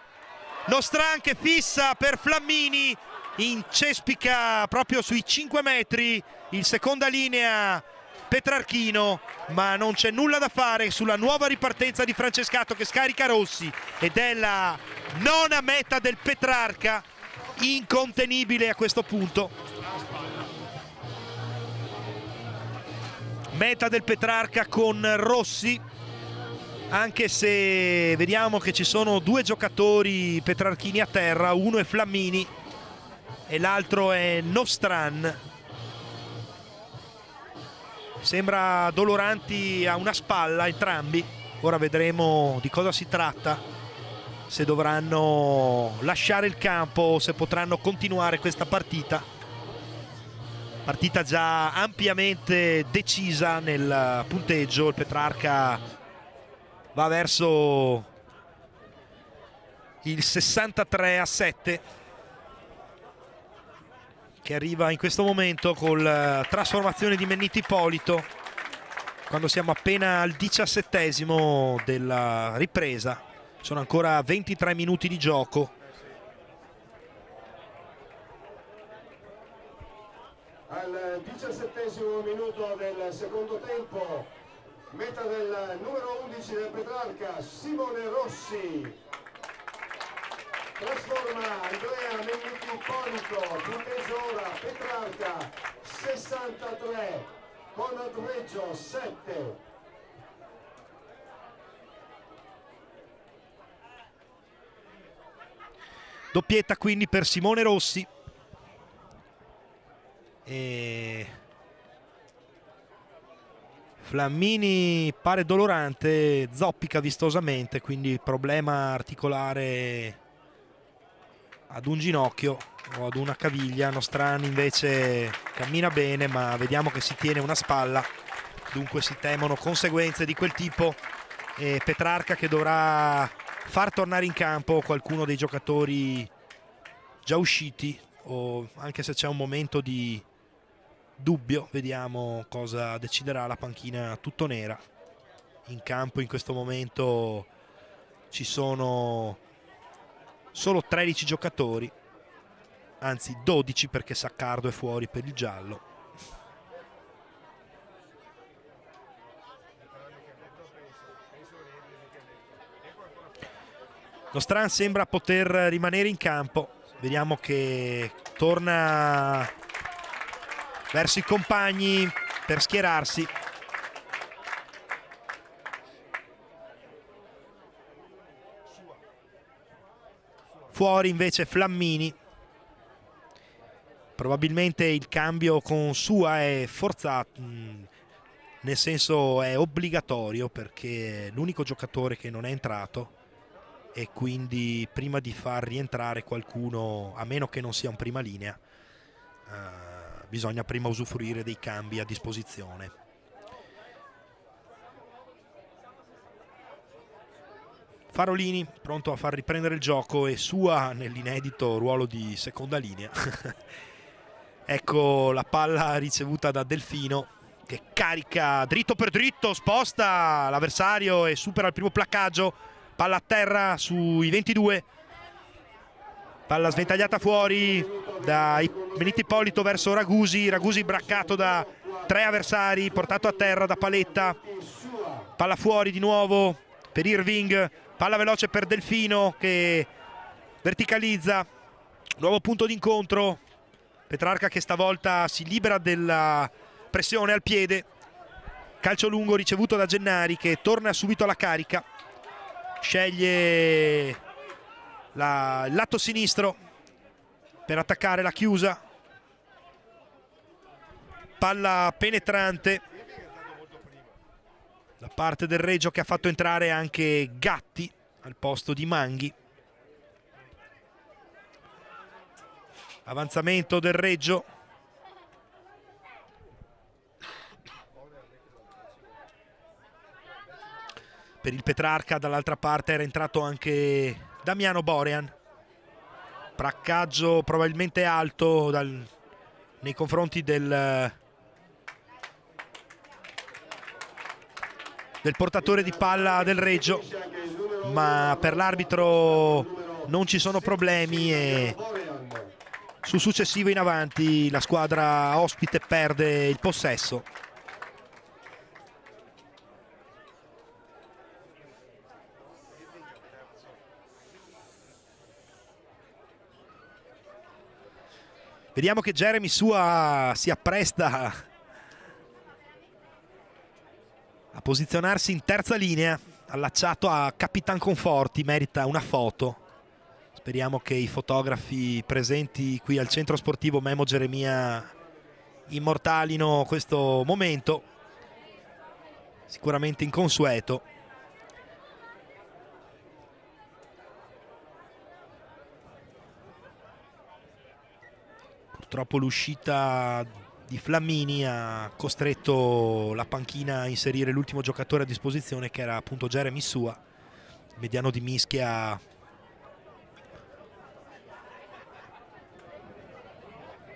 Nostran che fissa per Flammini, incespica proprio sui 5 metri il seconda linea Petrarchino ma non c'è nulla da fare sulla nuova ripartenza di Francescato che scarica Rossi ed è la nona meta del Petrarca incontenibile a questo punto. Meta del Petrarca con Rossi anche se vediamo che ci sono due giocatori petrarchini a terra uno è Flammini e l'altro è Nostran. Sembra Doloranti a una spalla entrambi. Ora vedremo di cosa si tratta se dovranno lasciare il campo se potranno continuare questa partita. Partita già ampiamente decisa nel punteggio. Il Petrarca va verso il 63 a 7 che arriva in questo momento con la trasformazione di Menniti Ippolito quando siamo appena al diciassettesimo della ripresa sono ancora 23 minuti di gioco al diciassettesimo minuto del secondo tempo meta del numero 11 del Petrarca Simone Rossi trasforma Andrea Menguti Ippolito, punteggio ora Petrarca 63, Conrad Reggio 7. Doppietta quindi per Simone Rossi. E... Flammini pare dolorante, zoppica vistosamente, quindi problema articolare ad un ginocchio o ad una caviglia. Nostrani invece cammina bene ma vediamo che si tiene una spalla. Dunque si temono conseguenze di quel tipo. E Petrarca che dovrà far tornare in campo qualcuno dei giocatori già usciti o anche se c'è un momento di dubbio vediamo cosa deciderà la panchina tutto nera in campo in questo momento ci sono solo 13 giocatori, anzi 12 perché Saccardo è fuori per il giallo. Nostran sembra poter rimanere in campo, vediamo che torna verso i compagni per schierarsi. Fuori invece Flammini. Probabilmente il cambio con Sua è forzato mm, nel senso è obbligatorio perché l'unico giocatore che non è entrato e quindi prima di far rientrare qualcuno a meno che non sia un prima linea eh, bisogna prima usufruire dei cambi a disposizione Farolini pronto a far riprendere il gioco e sua nell'inedito ruolo di seconda linea. *laughs* ecco la palla ricevuta da Delfino che carica dritto per dritto, sposta l'avversario e supera il primo placcaggio. Palla a terra sui 22. Palla sventagliata fuori da Benito Ippolito verso Ragusi. Ragusi braccato da tre avversari, portato a terra da Paletta. Palla fuori di nuovo per Irving palla veloce per Delfino che verticalizza nuovo punto d'incontro Petrarca che stavolta si libera della pressione al piede calcio lungo ricevuto da Gennari che torna subito alla carica sceglie la, il lato sinistro per attaccare la chiusa palla penetrante la parte del Reggio che ha fatto entrare anche Gatti al posto di Manghi. Avanzamento del Reggio. Per il Petrarca dall'altra parte era entrato anche Damiano Borean. Praccaggio probabilmente alto dal, nei confronti del, del portatore di palla del Reggio, ma per l'arbitro non ci sono problemi e sul successivo in avanti la squadra ospite perde il possesso. Vediamo che Jeremy Sua si appresta a posizionarsi in terza linea, allacciato a Capitan Conforti, merita una foto. Speriamo che i fotografi presenti qui al centro sportivo Memo Geremia immortalino questo momento, sicuramente inconsueto. Purtroppo l'uscita di Flammini ha costretto la panchina a inserire l'ultimo giocatore a disposizione che era appunto Jeremy Sua, mediano di mischia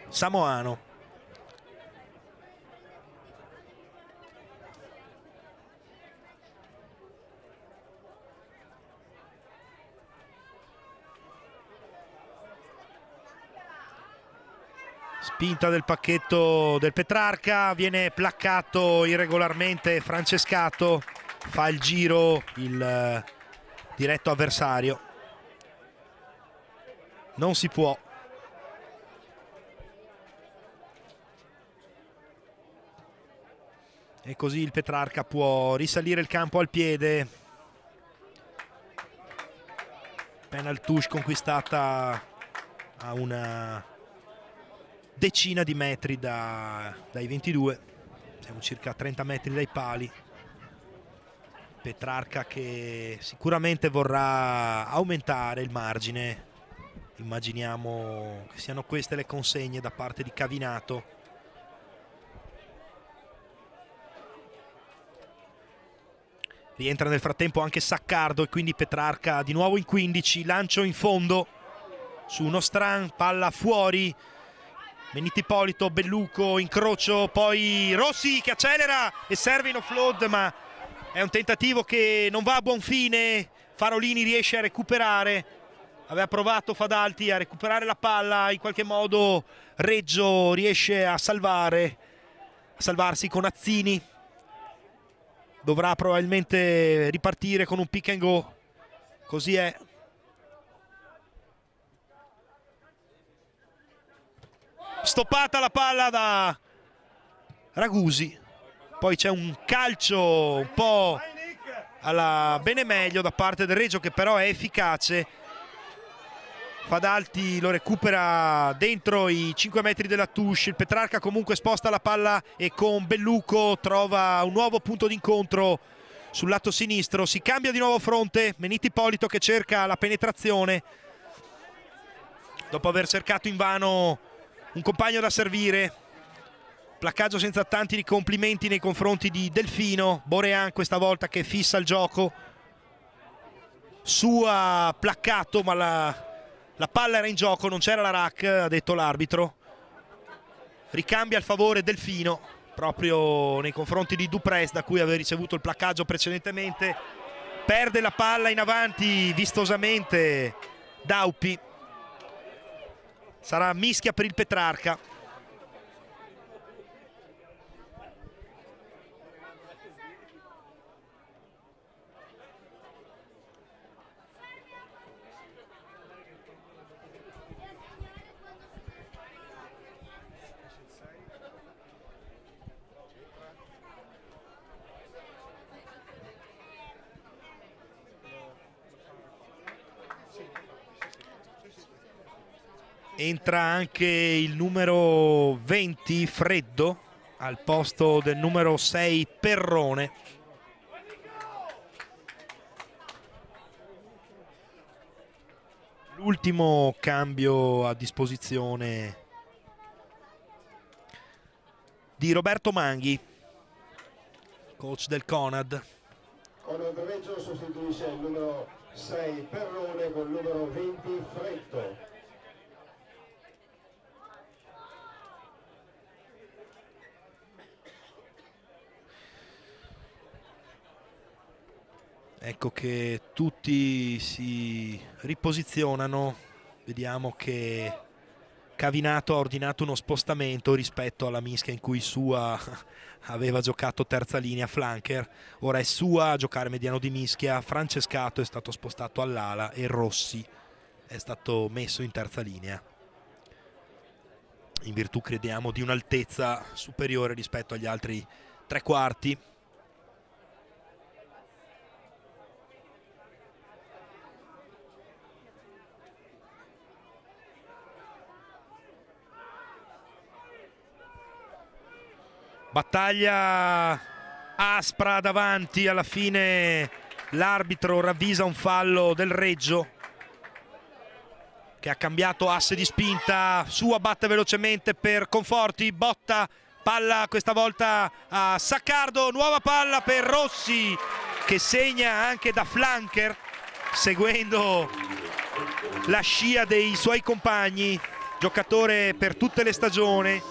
samoano. Spinta del pacchetto del Petrarca, viene placcato irregolarmente Francescato, fa il giro il eh, diretto avversario. Non si può. E così il Petrarca può risalire il campo al piede. Penal touche conquistata a una decina di metri da, dai 22. Siamo circa a 30 metri dai pali. Petrarca che sicuramente vorrà aumentare il margine. Immaginiamo che siano queste le consegne da parte di Cavinato rientra nel frattempo anche Saccardo e quindi Petrarca di nuovo in 15 lancio in fondo su uno stran palla fuori Benito Ippolito, Belluco, incrocio, poi Rossi che accelera e serve in offload ma è un tentativo che non va a buon fine. Farolini riesce a recuperare. Aveva provato Fadalti a recuperare la palla in qualche modo Reggio riesce a salvare a salvarsi con Azzini. Dovrà probabilmente ripartire con un pick and go. Così è stoppata la palla da Ragusi. Poi c'è un calcio un po' alla bene meglio da parte del Reggio che però è efficace. Fadalti lo recupera dentro i 5 metri della touche, il Petrarca comunque sposta la palla e con Belluco trova un nuovo punto d'incontro sul lato sinistro, si cambia di nuovo fronte, Meniti Ippolito che cerca la penetrazione. Dopo aver cercato invano un compagno da servire, placcaggio senza tanti complimenti nei confronti di Delfino, Borean questa volta che fissa il gioco, Sua placcato ma la la palla era in gioco, non c'era la rack, ha detto l'arbitro. Ricambia il favore Delfino proprio nei confronti di Dupres da cui aveva ricevuto il placcaggio precedentemente. Perde la palla in avanti vistosamente Daupi. Sarà mischia per il Petrarca. entra anche il numero 20 Freddo al posto del numero 6 Perrone. L'ultimo cambio a disposizione di Roberto Manghi coach del Conad. Conad Reggio sostituisce il numero 6 Perrone con il numero 20 Freddo. Ecco che tutti si riposizionano, vediamo che Cavinato ha ordinato uno spostamento rispetto alla mischia in cui Sua *laughs* aveva giocato terza linea flanker, ora è Sua a giocare mediano di mischia, Francescato è stato spostato all'ala e Rossi è stato messo in terza linea. In virtù crediamo di un'altezza superiore rispetto agli altri tre quarti battaglia aspra davanti alla fine l'arbitro ravvisa un fallo del Reggio che ha cambiato asse di spinta. Su abbatte velocemente per Conforti botta palla questa volta a Saccardo nuova palla per Rossi che segna anche da flanker seguendo la scia dei suoi compagni giocatore per tutte le stagioni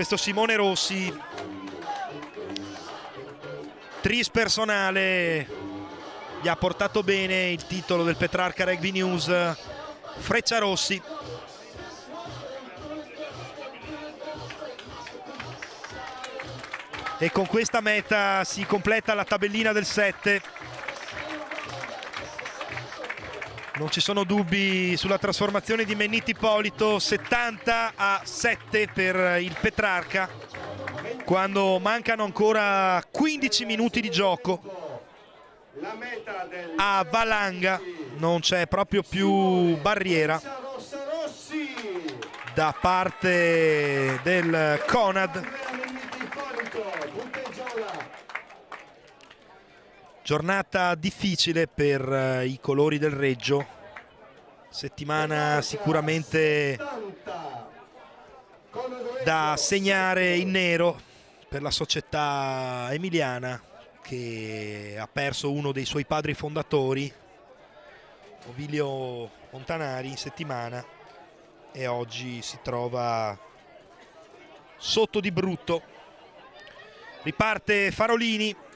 questo Simone Rossi. Tris personale. Gli ha portato bene il titolo del Petrarca Rugby News. Freccia Rossi. E con questa meta si completa la tabellina del 7 non ci sono dubbi sulla trasformazione di Menniti Polito 70 a 7 per il Petrarca quando mancano ancora 15 minuti di gioco. A Valanga non c'è proprio più barriera da parte del Conad Giornata difficile per uh, i colori del Reggio, settimana sicuramente da segnare in nero per la società emiliana che ha perso uno dei suoi padri fondatori, Ovilio Montanari, in settimana e oggi si trova sotto di brutto. Riparte Farolini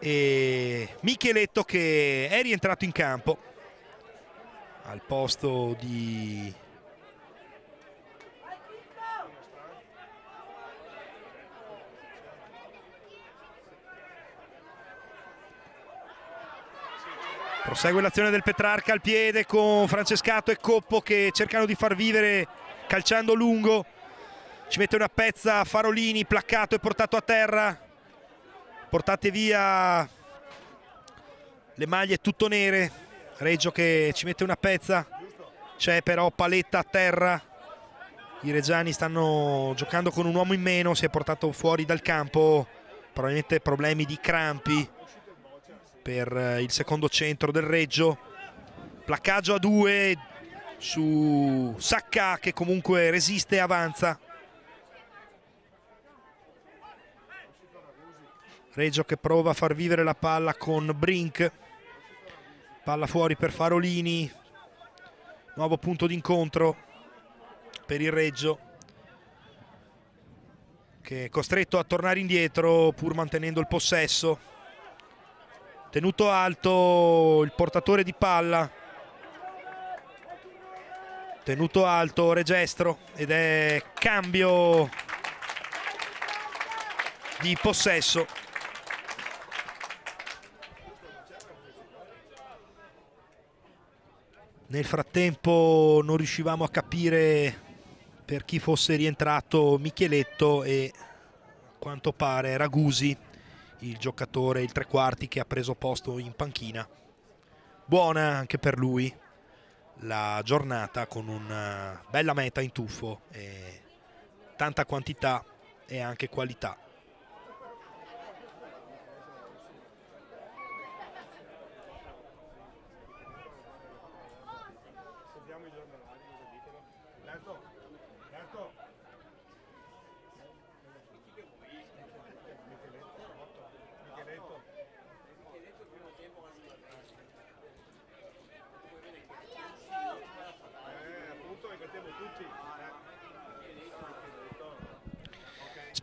e Micheletto che è rientrato in campo al posto di Prosegue l'azione del Petrarca al piede con Francescato e Coppo che cercano di far vivere calciando lungo. Ci mette una pezza Farolini, placcato e portato a terra portate via le maglie tutto nere. Reggio che ci mette una pezza. C'è però Paletta a terra. I Reggiani stanno giocando con un uomo in meno si è portato fuori dal campo. Probabilmente problemi di crampi per il secondo centro del Reggio. Placcaggio a due su Sacca che comunque resiste e avanza Reggio che prova a far vivere la palla con Brink. Palla fuori per Farolini. Nuovo punto d'incontro per il Reggio che è costretto a tornare indietro pur mantenendo il possesso. Tenuto alto il portatore di palla. Tenuto alto Regestro ed è cambio di possesso Nel frattempo non riuscivamo a capire per chi fosse rientrato Micheletto e a quanto pare Ragusi, il giocatore, il tre quarti che ha preso posto in panchina. Buona anche per lui la giornata con una bella meta in tuffo e tanta quantità e anche qualità.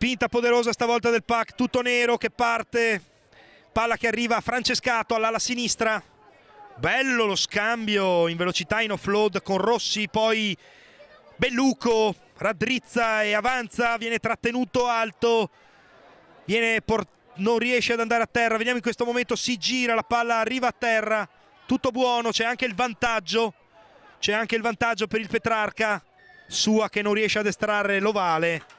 Spinta poderosa stavolta del pack tutto nero che parte. Palla che arriva a Francescato all'ala sinistra. Bello lo scambio in velocità in offload con Rossi poi Belluco raddrizza e avanza viene trattenuto alto viene non riesce ad andare a terra. Vediamo in questo momento si gira la palla arriva a terra. Tutto buono c'è anche il vantaggio c'è anche il vantaggio per il Petrarca sua che non riesce ad estrarre l'ovale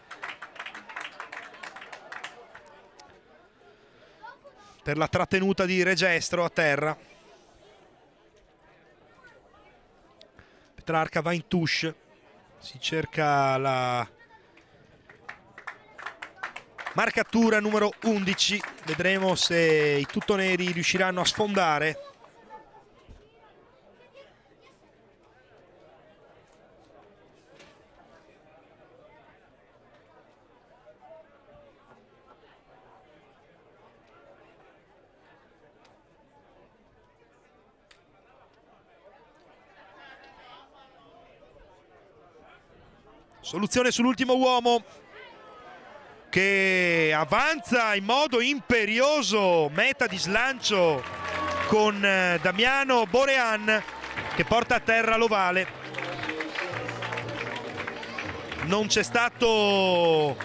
per la trattenuta di Regestro a terra. Petrarca va in touche. Si cerca la marcatura numero 11 vedremo se i tuttoneri riusciranno a sfondare Soluzione sull'ultimo uomo che avanza in modo imperioso, meta di slancio con eh, Damiano Borean che porta a terra l'ovale. Non c'è stato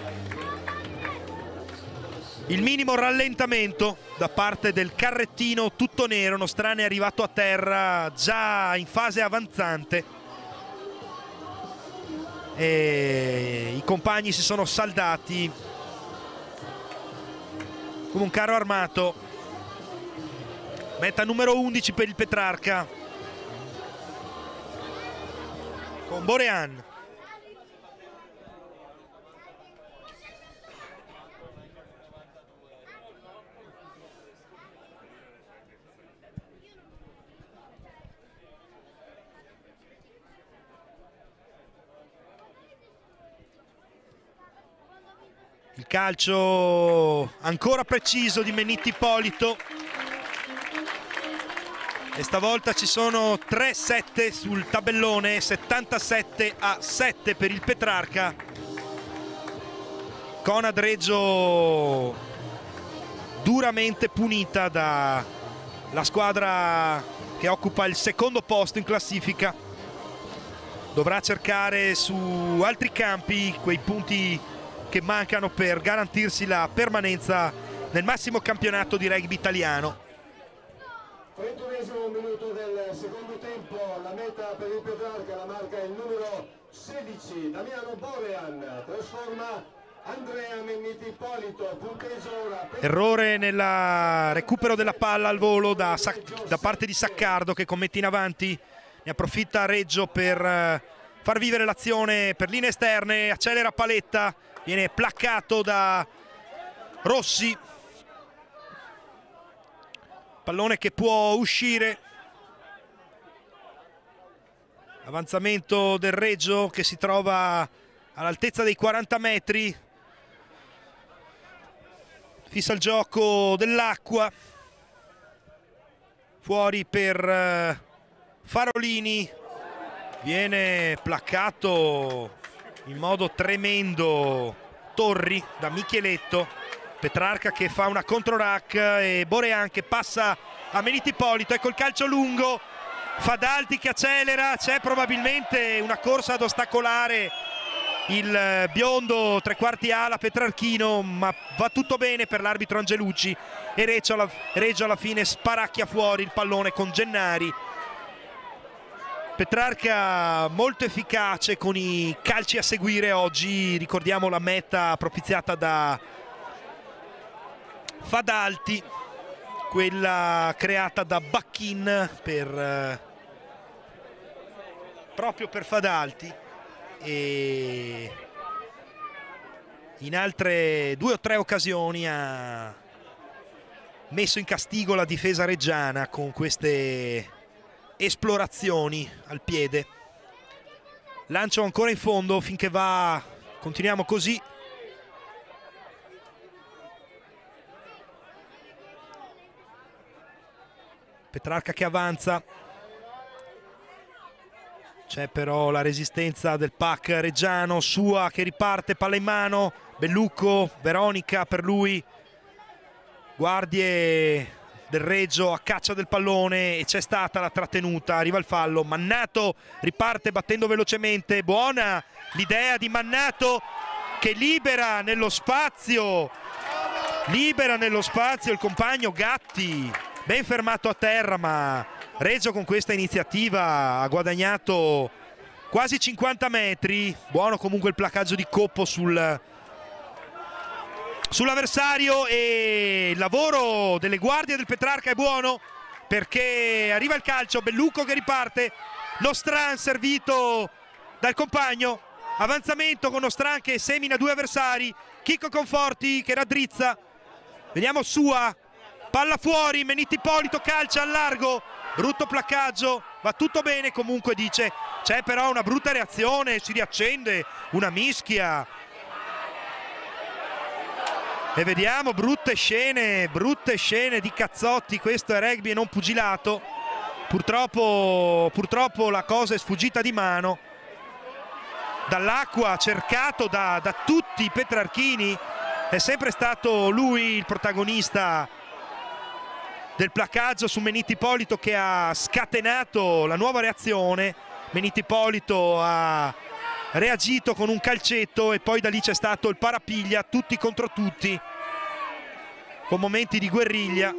il minimo rallentamento da parte del carrettino tutto nero, Nostrane è arrivato a terra già in fase avanzante e i compagni si sono saldati come un carro armato. Meta numero 11 per il Petrarca. Con Borean Il calcio ancora preciso di Menitti Ippolito. E stavolta ci sono 3-7 sul tabellone, 77 a 7 per il Petrarca. Conad Reggio duramente punita dalla squadra che occupa il secondo posto in classifica. Dovrà cercare su altri campi quei punti che mancano per garantirsi la permanenza nel massimo campionato di rugby italiano. 31 minuto del secondo tempo, la meta per il Petrarca, la marca è il numero 16, Damiano Borean, trasforma Andrea Menniti Ippolito, punteggio ora. Errore nel recupero della palla al volo da, da, parte di Saccardo che commette in avanti, ne approfitta Reggio per eh, far vivere l'azione per linee esterne, accelera Paletta, viene placcato da Rossi. Pallone che può uscire. Avanzamento del Reggio che si trova all'altezza dei 40 metri. Fissa il gioco dell'acqua. Fuori per eh, Farolini. Viene placcato in modo tremendo Torri da Micheletto Petrarca che fa una contro rack e Borean che passa a Meniti Ippolito ecco il calcio lungo Fadalti che accelera c'è probabilmente una corsa ad ostacolare il biondo tre quarti ala Petrarchino ma va tutto bene per l'arbitro Angelucci e Reggio alla, Reggio alla fine sparacchia fuori il pallone con Gennari Petrarca molto efficace con i calci a seguire oggi, ricordiamo la meta propiziata da Fadalti, quella creata da Bacchin per, eh, proprio per Fadalti. E in altre due o tre occasioni ha messo in castigo la difesa reggiana con queste esplorazioni al piede. Lancio ancora in fondo finché va continuiamo così. Petrarca che avanza. C'è però la resistenza del pack reggiano sua che riparte palla in mano. Bellucco Veronica per lui. Guardie del Reggio a caccia del pallone e c'è stata la trattenuta, arriva il fallo, Mannato riparte battendo velocemente, buona l'idea di Mannato che libera nello spazio, libera nello spazio il compagno Gatti, ben fermato a terra ma Reggio con questa iniziativa ha guadagnato quasi 50 metri, buono comunque il placaggio di Coppo sul sull'avversario e il lavoro delle guardie del Petrarca è buono perché arriva il calcio, Bellucco che riparte, Nostran servito dal compagno, avanzamento con Nostran che semina due avversari, Chicco Conforti che raddrizza, vediamo Sua, palla fuori, Meniti Ippolito calcia al largo, brutto placcaggio, va tutto bene comunque dice, c'è però una brutta reazione, si riaccende una mischia, e vediamo brutte scene, brutte scene di cazzotti, questo è rugby non pugilato. Purtroppo, purtroppo la cosa è sfuggita di mano. Dall'acqua cercato da, da tutti i Petrarchini, è sempre stato lui il protagonista del placaggio su Meniti Ippolito che ha scatenato la nuova reazione. Meniti Ippolito ha reagito con un calcetto e poi da lì c'è stato il parapiglia, tutti contro tutti, con momenti di guerriglia.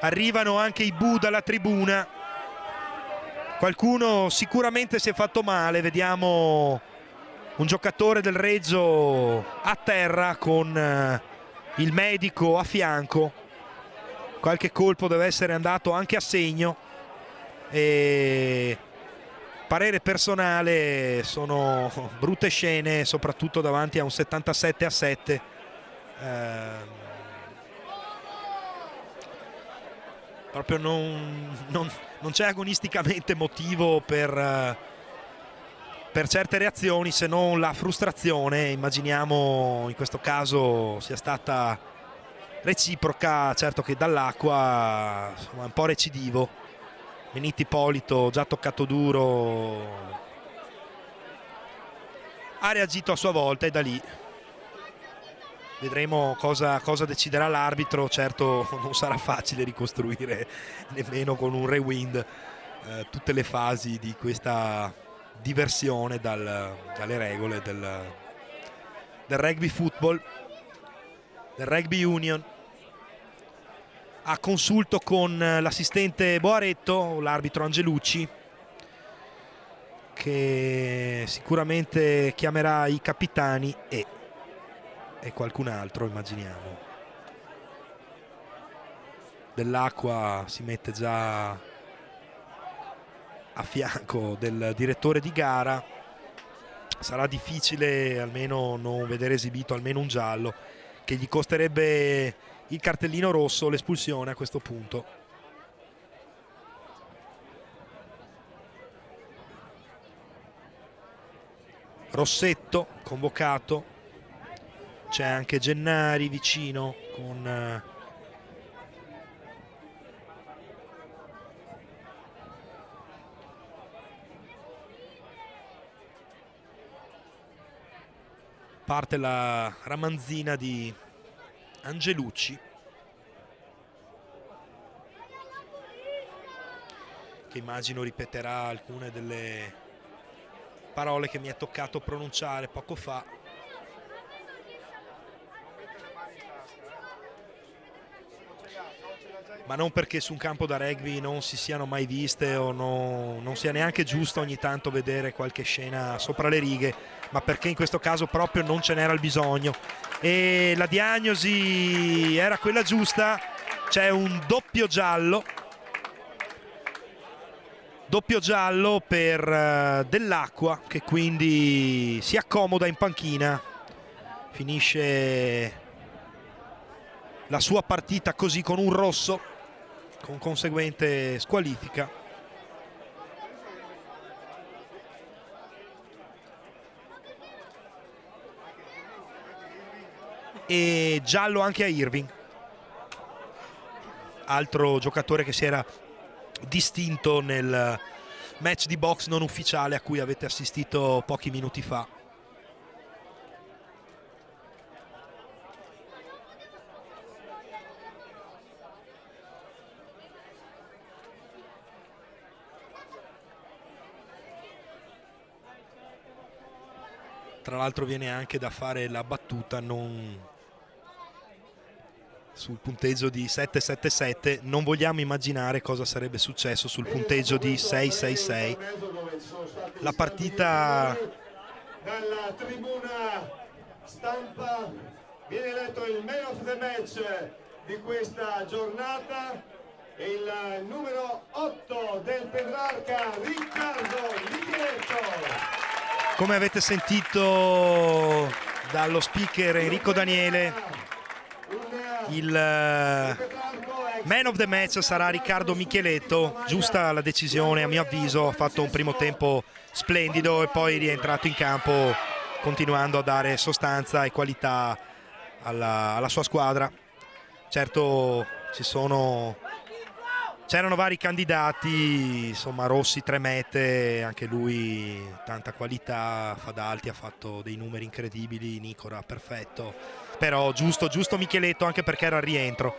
Arrivano anche i bu dalla tribuna. Qualcuno sicuramente si è fatto male, vediamo un giocatore del Reggio a terra con eh, il medico a fianco. Qualche colpo deve essere andato anche a segno. E parere personale sono brutte scene soprattutto davanti a un 77 a 7 eh, proprio non, non, non c'è agonisticamente motivo per, per certe reazioni se non la frustrazione. Immaginiamo in questo caso sia stata reciproca certo che dall'acqua è un po' recidivo Beniti Ippolito già toccato duro. Ha reagito a sua volta e da lì vedremo cosa, cosa deciderà l'arbitro. Certo *laughs* non sarà facile ricostruire nemmeno con un rewind eh, tutte le fasi di questa diversione dal, dalle regole del, del rugby football del rugby union a consulto con eh, l'assistente Boaretto, l'arbitro Angelucci, che sicuramente chiamerà i capitani e, e qualcun altro, immaginiamo. Dell'acqua si mette già a fianco del direttore di gara. Sarà difficile almeno non vedere esibito almeno un giallo che gli costerebbe il cartellino rosso, l'espulsione a questo punto. Rossetto convocato, c'è anche Gennari vicino con eh, parte la ramanzina di Angelucci che immagino ripeterà alcune delle parole che mi è toccato pronunciare poco fa. Ma non perché su un campo da rugby non si siano mai viste o no, non sia neanche giusto ogni tanto vedere qualche scena sopra le righe, ma perché in questo caso proprio non ce n'era il bisogno. E la diagnosi era quella giusta, c'è un doppio giallo, doppio giallo per uh, Dell'Acqua che quindi si accomoda in panchina, finisce la sua partita così con un rosso con conseguente squalifica. E giallo anche a Irving, altro giocatore che si era distinto nel match di box non ufficiale a cui avete assistito pochi minuti fa. Tra l'altro viene anche da fare la battuta non sul punteggio di 777 non vogliamo immaginare cosa sarebbe successo sul punteggio di 666 la partita dalla tribuna stampa viene eletto il man of the match di questa giornata il numero 8 del Petrarca Riccardo Micheletto. Come avete sentito dallo speaker Enrico Daniele il eh, man of the match sarà Riccardo Micheletto, giusta la decisione a mio avviso, ha fatto un primo tempo splendido e poi rientrato in campo continuando a dare sostanza e qualità alla, alla sua squadra. Certo c'erano vari candidati, insomma Rossi tre mete, anche lui tanta qualità, Fadalti ha fatto dei numeri incredibili, Nicora perfetto, però giusto, giusto Micheletto anche perché era al rientro.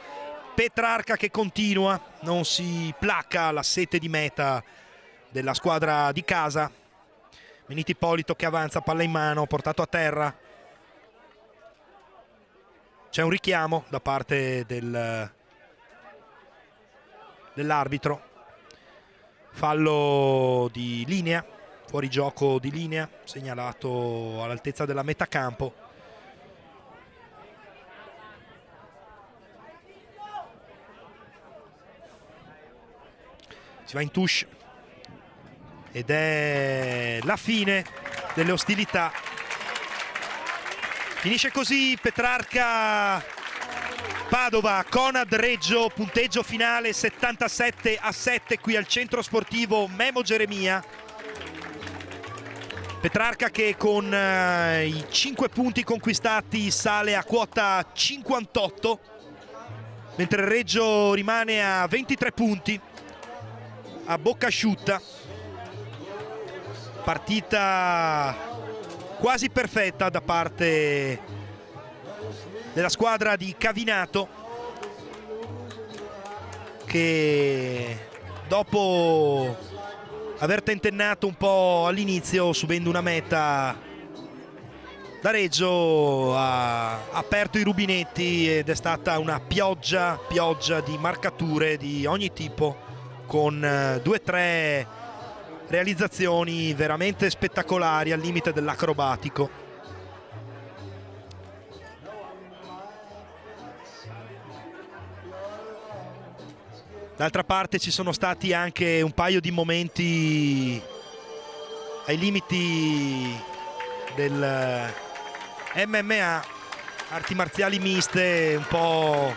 Petrarca che continua, non si placca la sete di meta della squadra di casa. Benito Ippolito che avanza, palla in mano, portato a terra. C'è un richiamo da parte del dell'arbitro. Fallo di linea, fuori gioco di linea, segnalato all'altezza della metà campo. Si va in touche ed è la fine delle ostilità. Finisce così Petrarca Padova, Conad Reggio, punteggio finale 77 a 7 qui al centro sportivo Memo Geremia. Petrarca che con eh, i 5 punti conquistati sale a quota 58, mentre Reggio rimane a 23 punti a bocca asciutta. Partita quasi perfetta da parte della squadra di Cavinato che dopo aver tentennato un po' all'inizio subendo una meta da Reggio ha aperto i rubinetti ed è stata una pioggia, pioggia di marcature di ogni tipo con eh, due o tre realizzazioni veramente spettacolari al limite dell'acrobatico. D'altra parte ci sono stati anche un paio di momenti ai limiti del MMA, arti marziali miste, un po'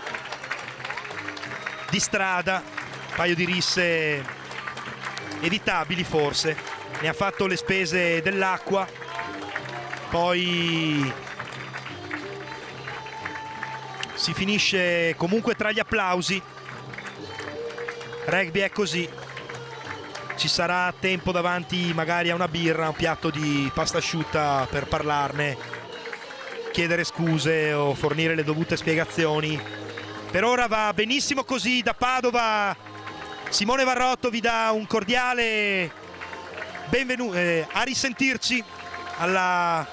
di strada, paio di risse evitabili forse. Ne ha fatto le spese dell'acqua, poi si finisce comunque tra gli applausi Rugby è così. Ci sarà tempo davanti magari a una birra, un piatto di pasta asciutta per parlarne, chiedere scuse o fornire le dovute spiegazioni. Per ora va benissimo così da Padova. Simone Varrotto vi dà un cordiale benvenuto eh, a risentirci alla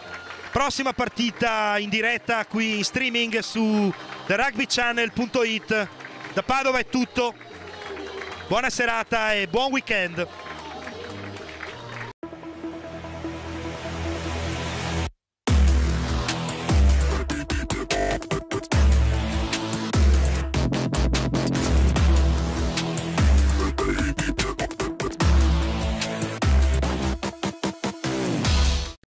prossima partita in diretta qui in streaming su therugbychannel.it. Da Padova è tutto. Buona serata e buon weekend.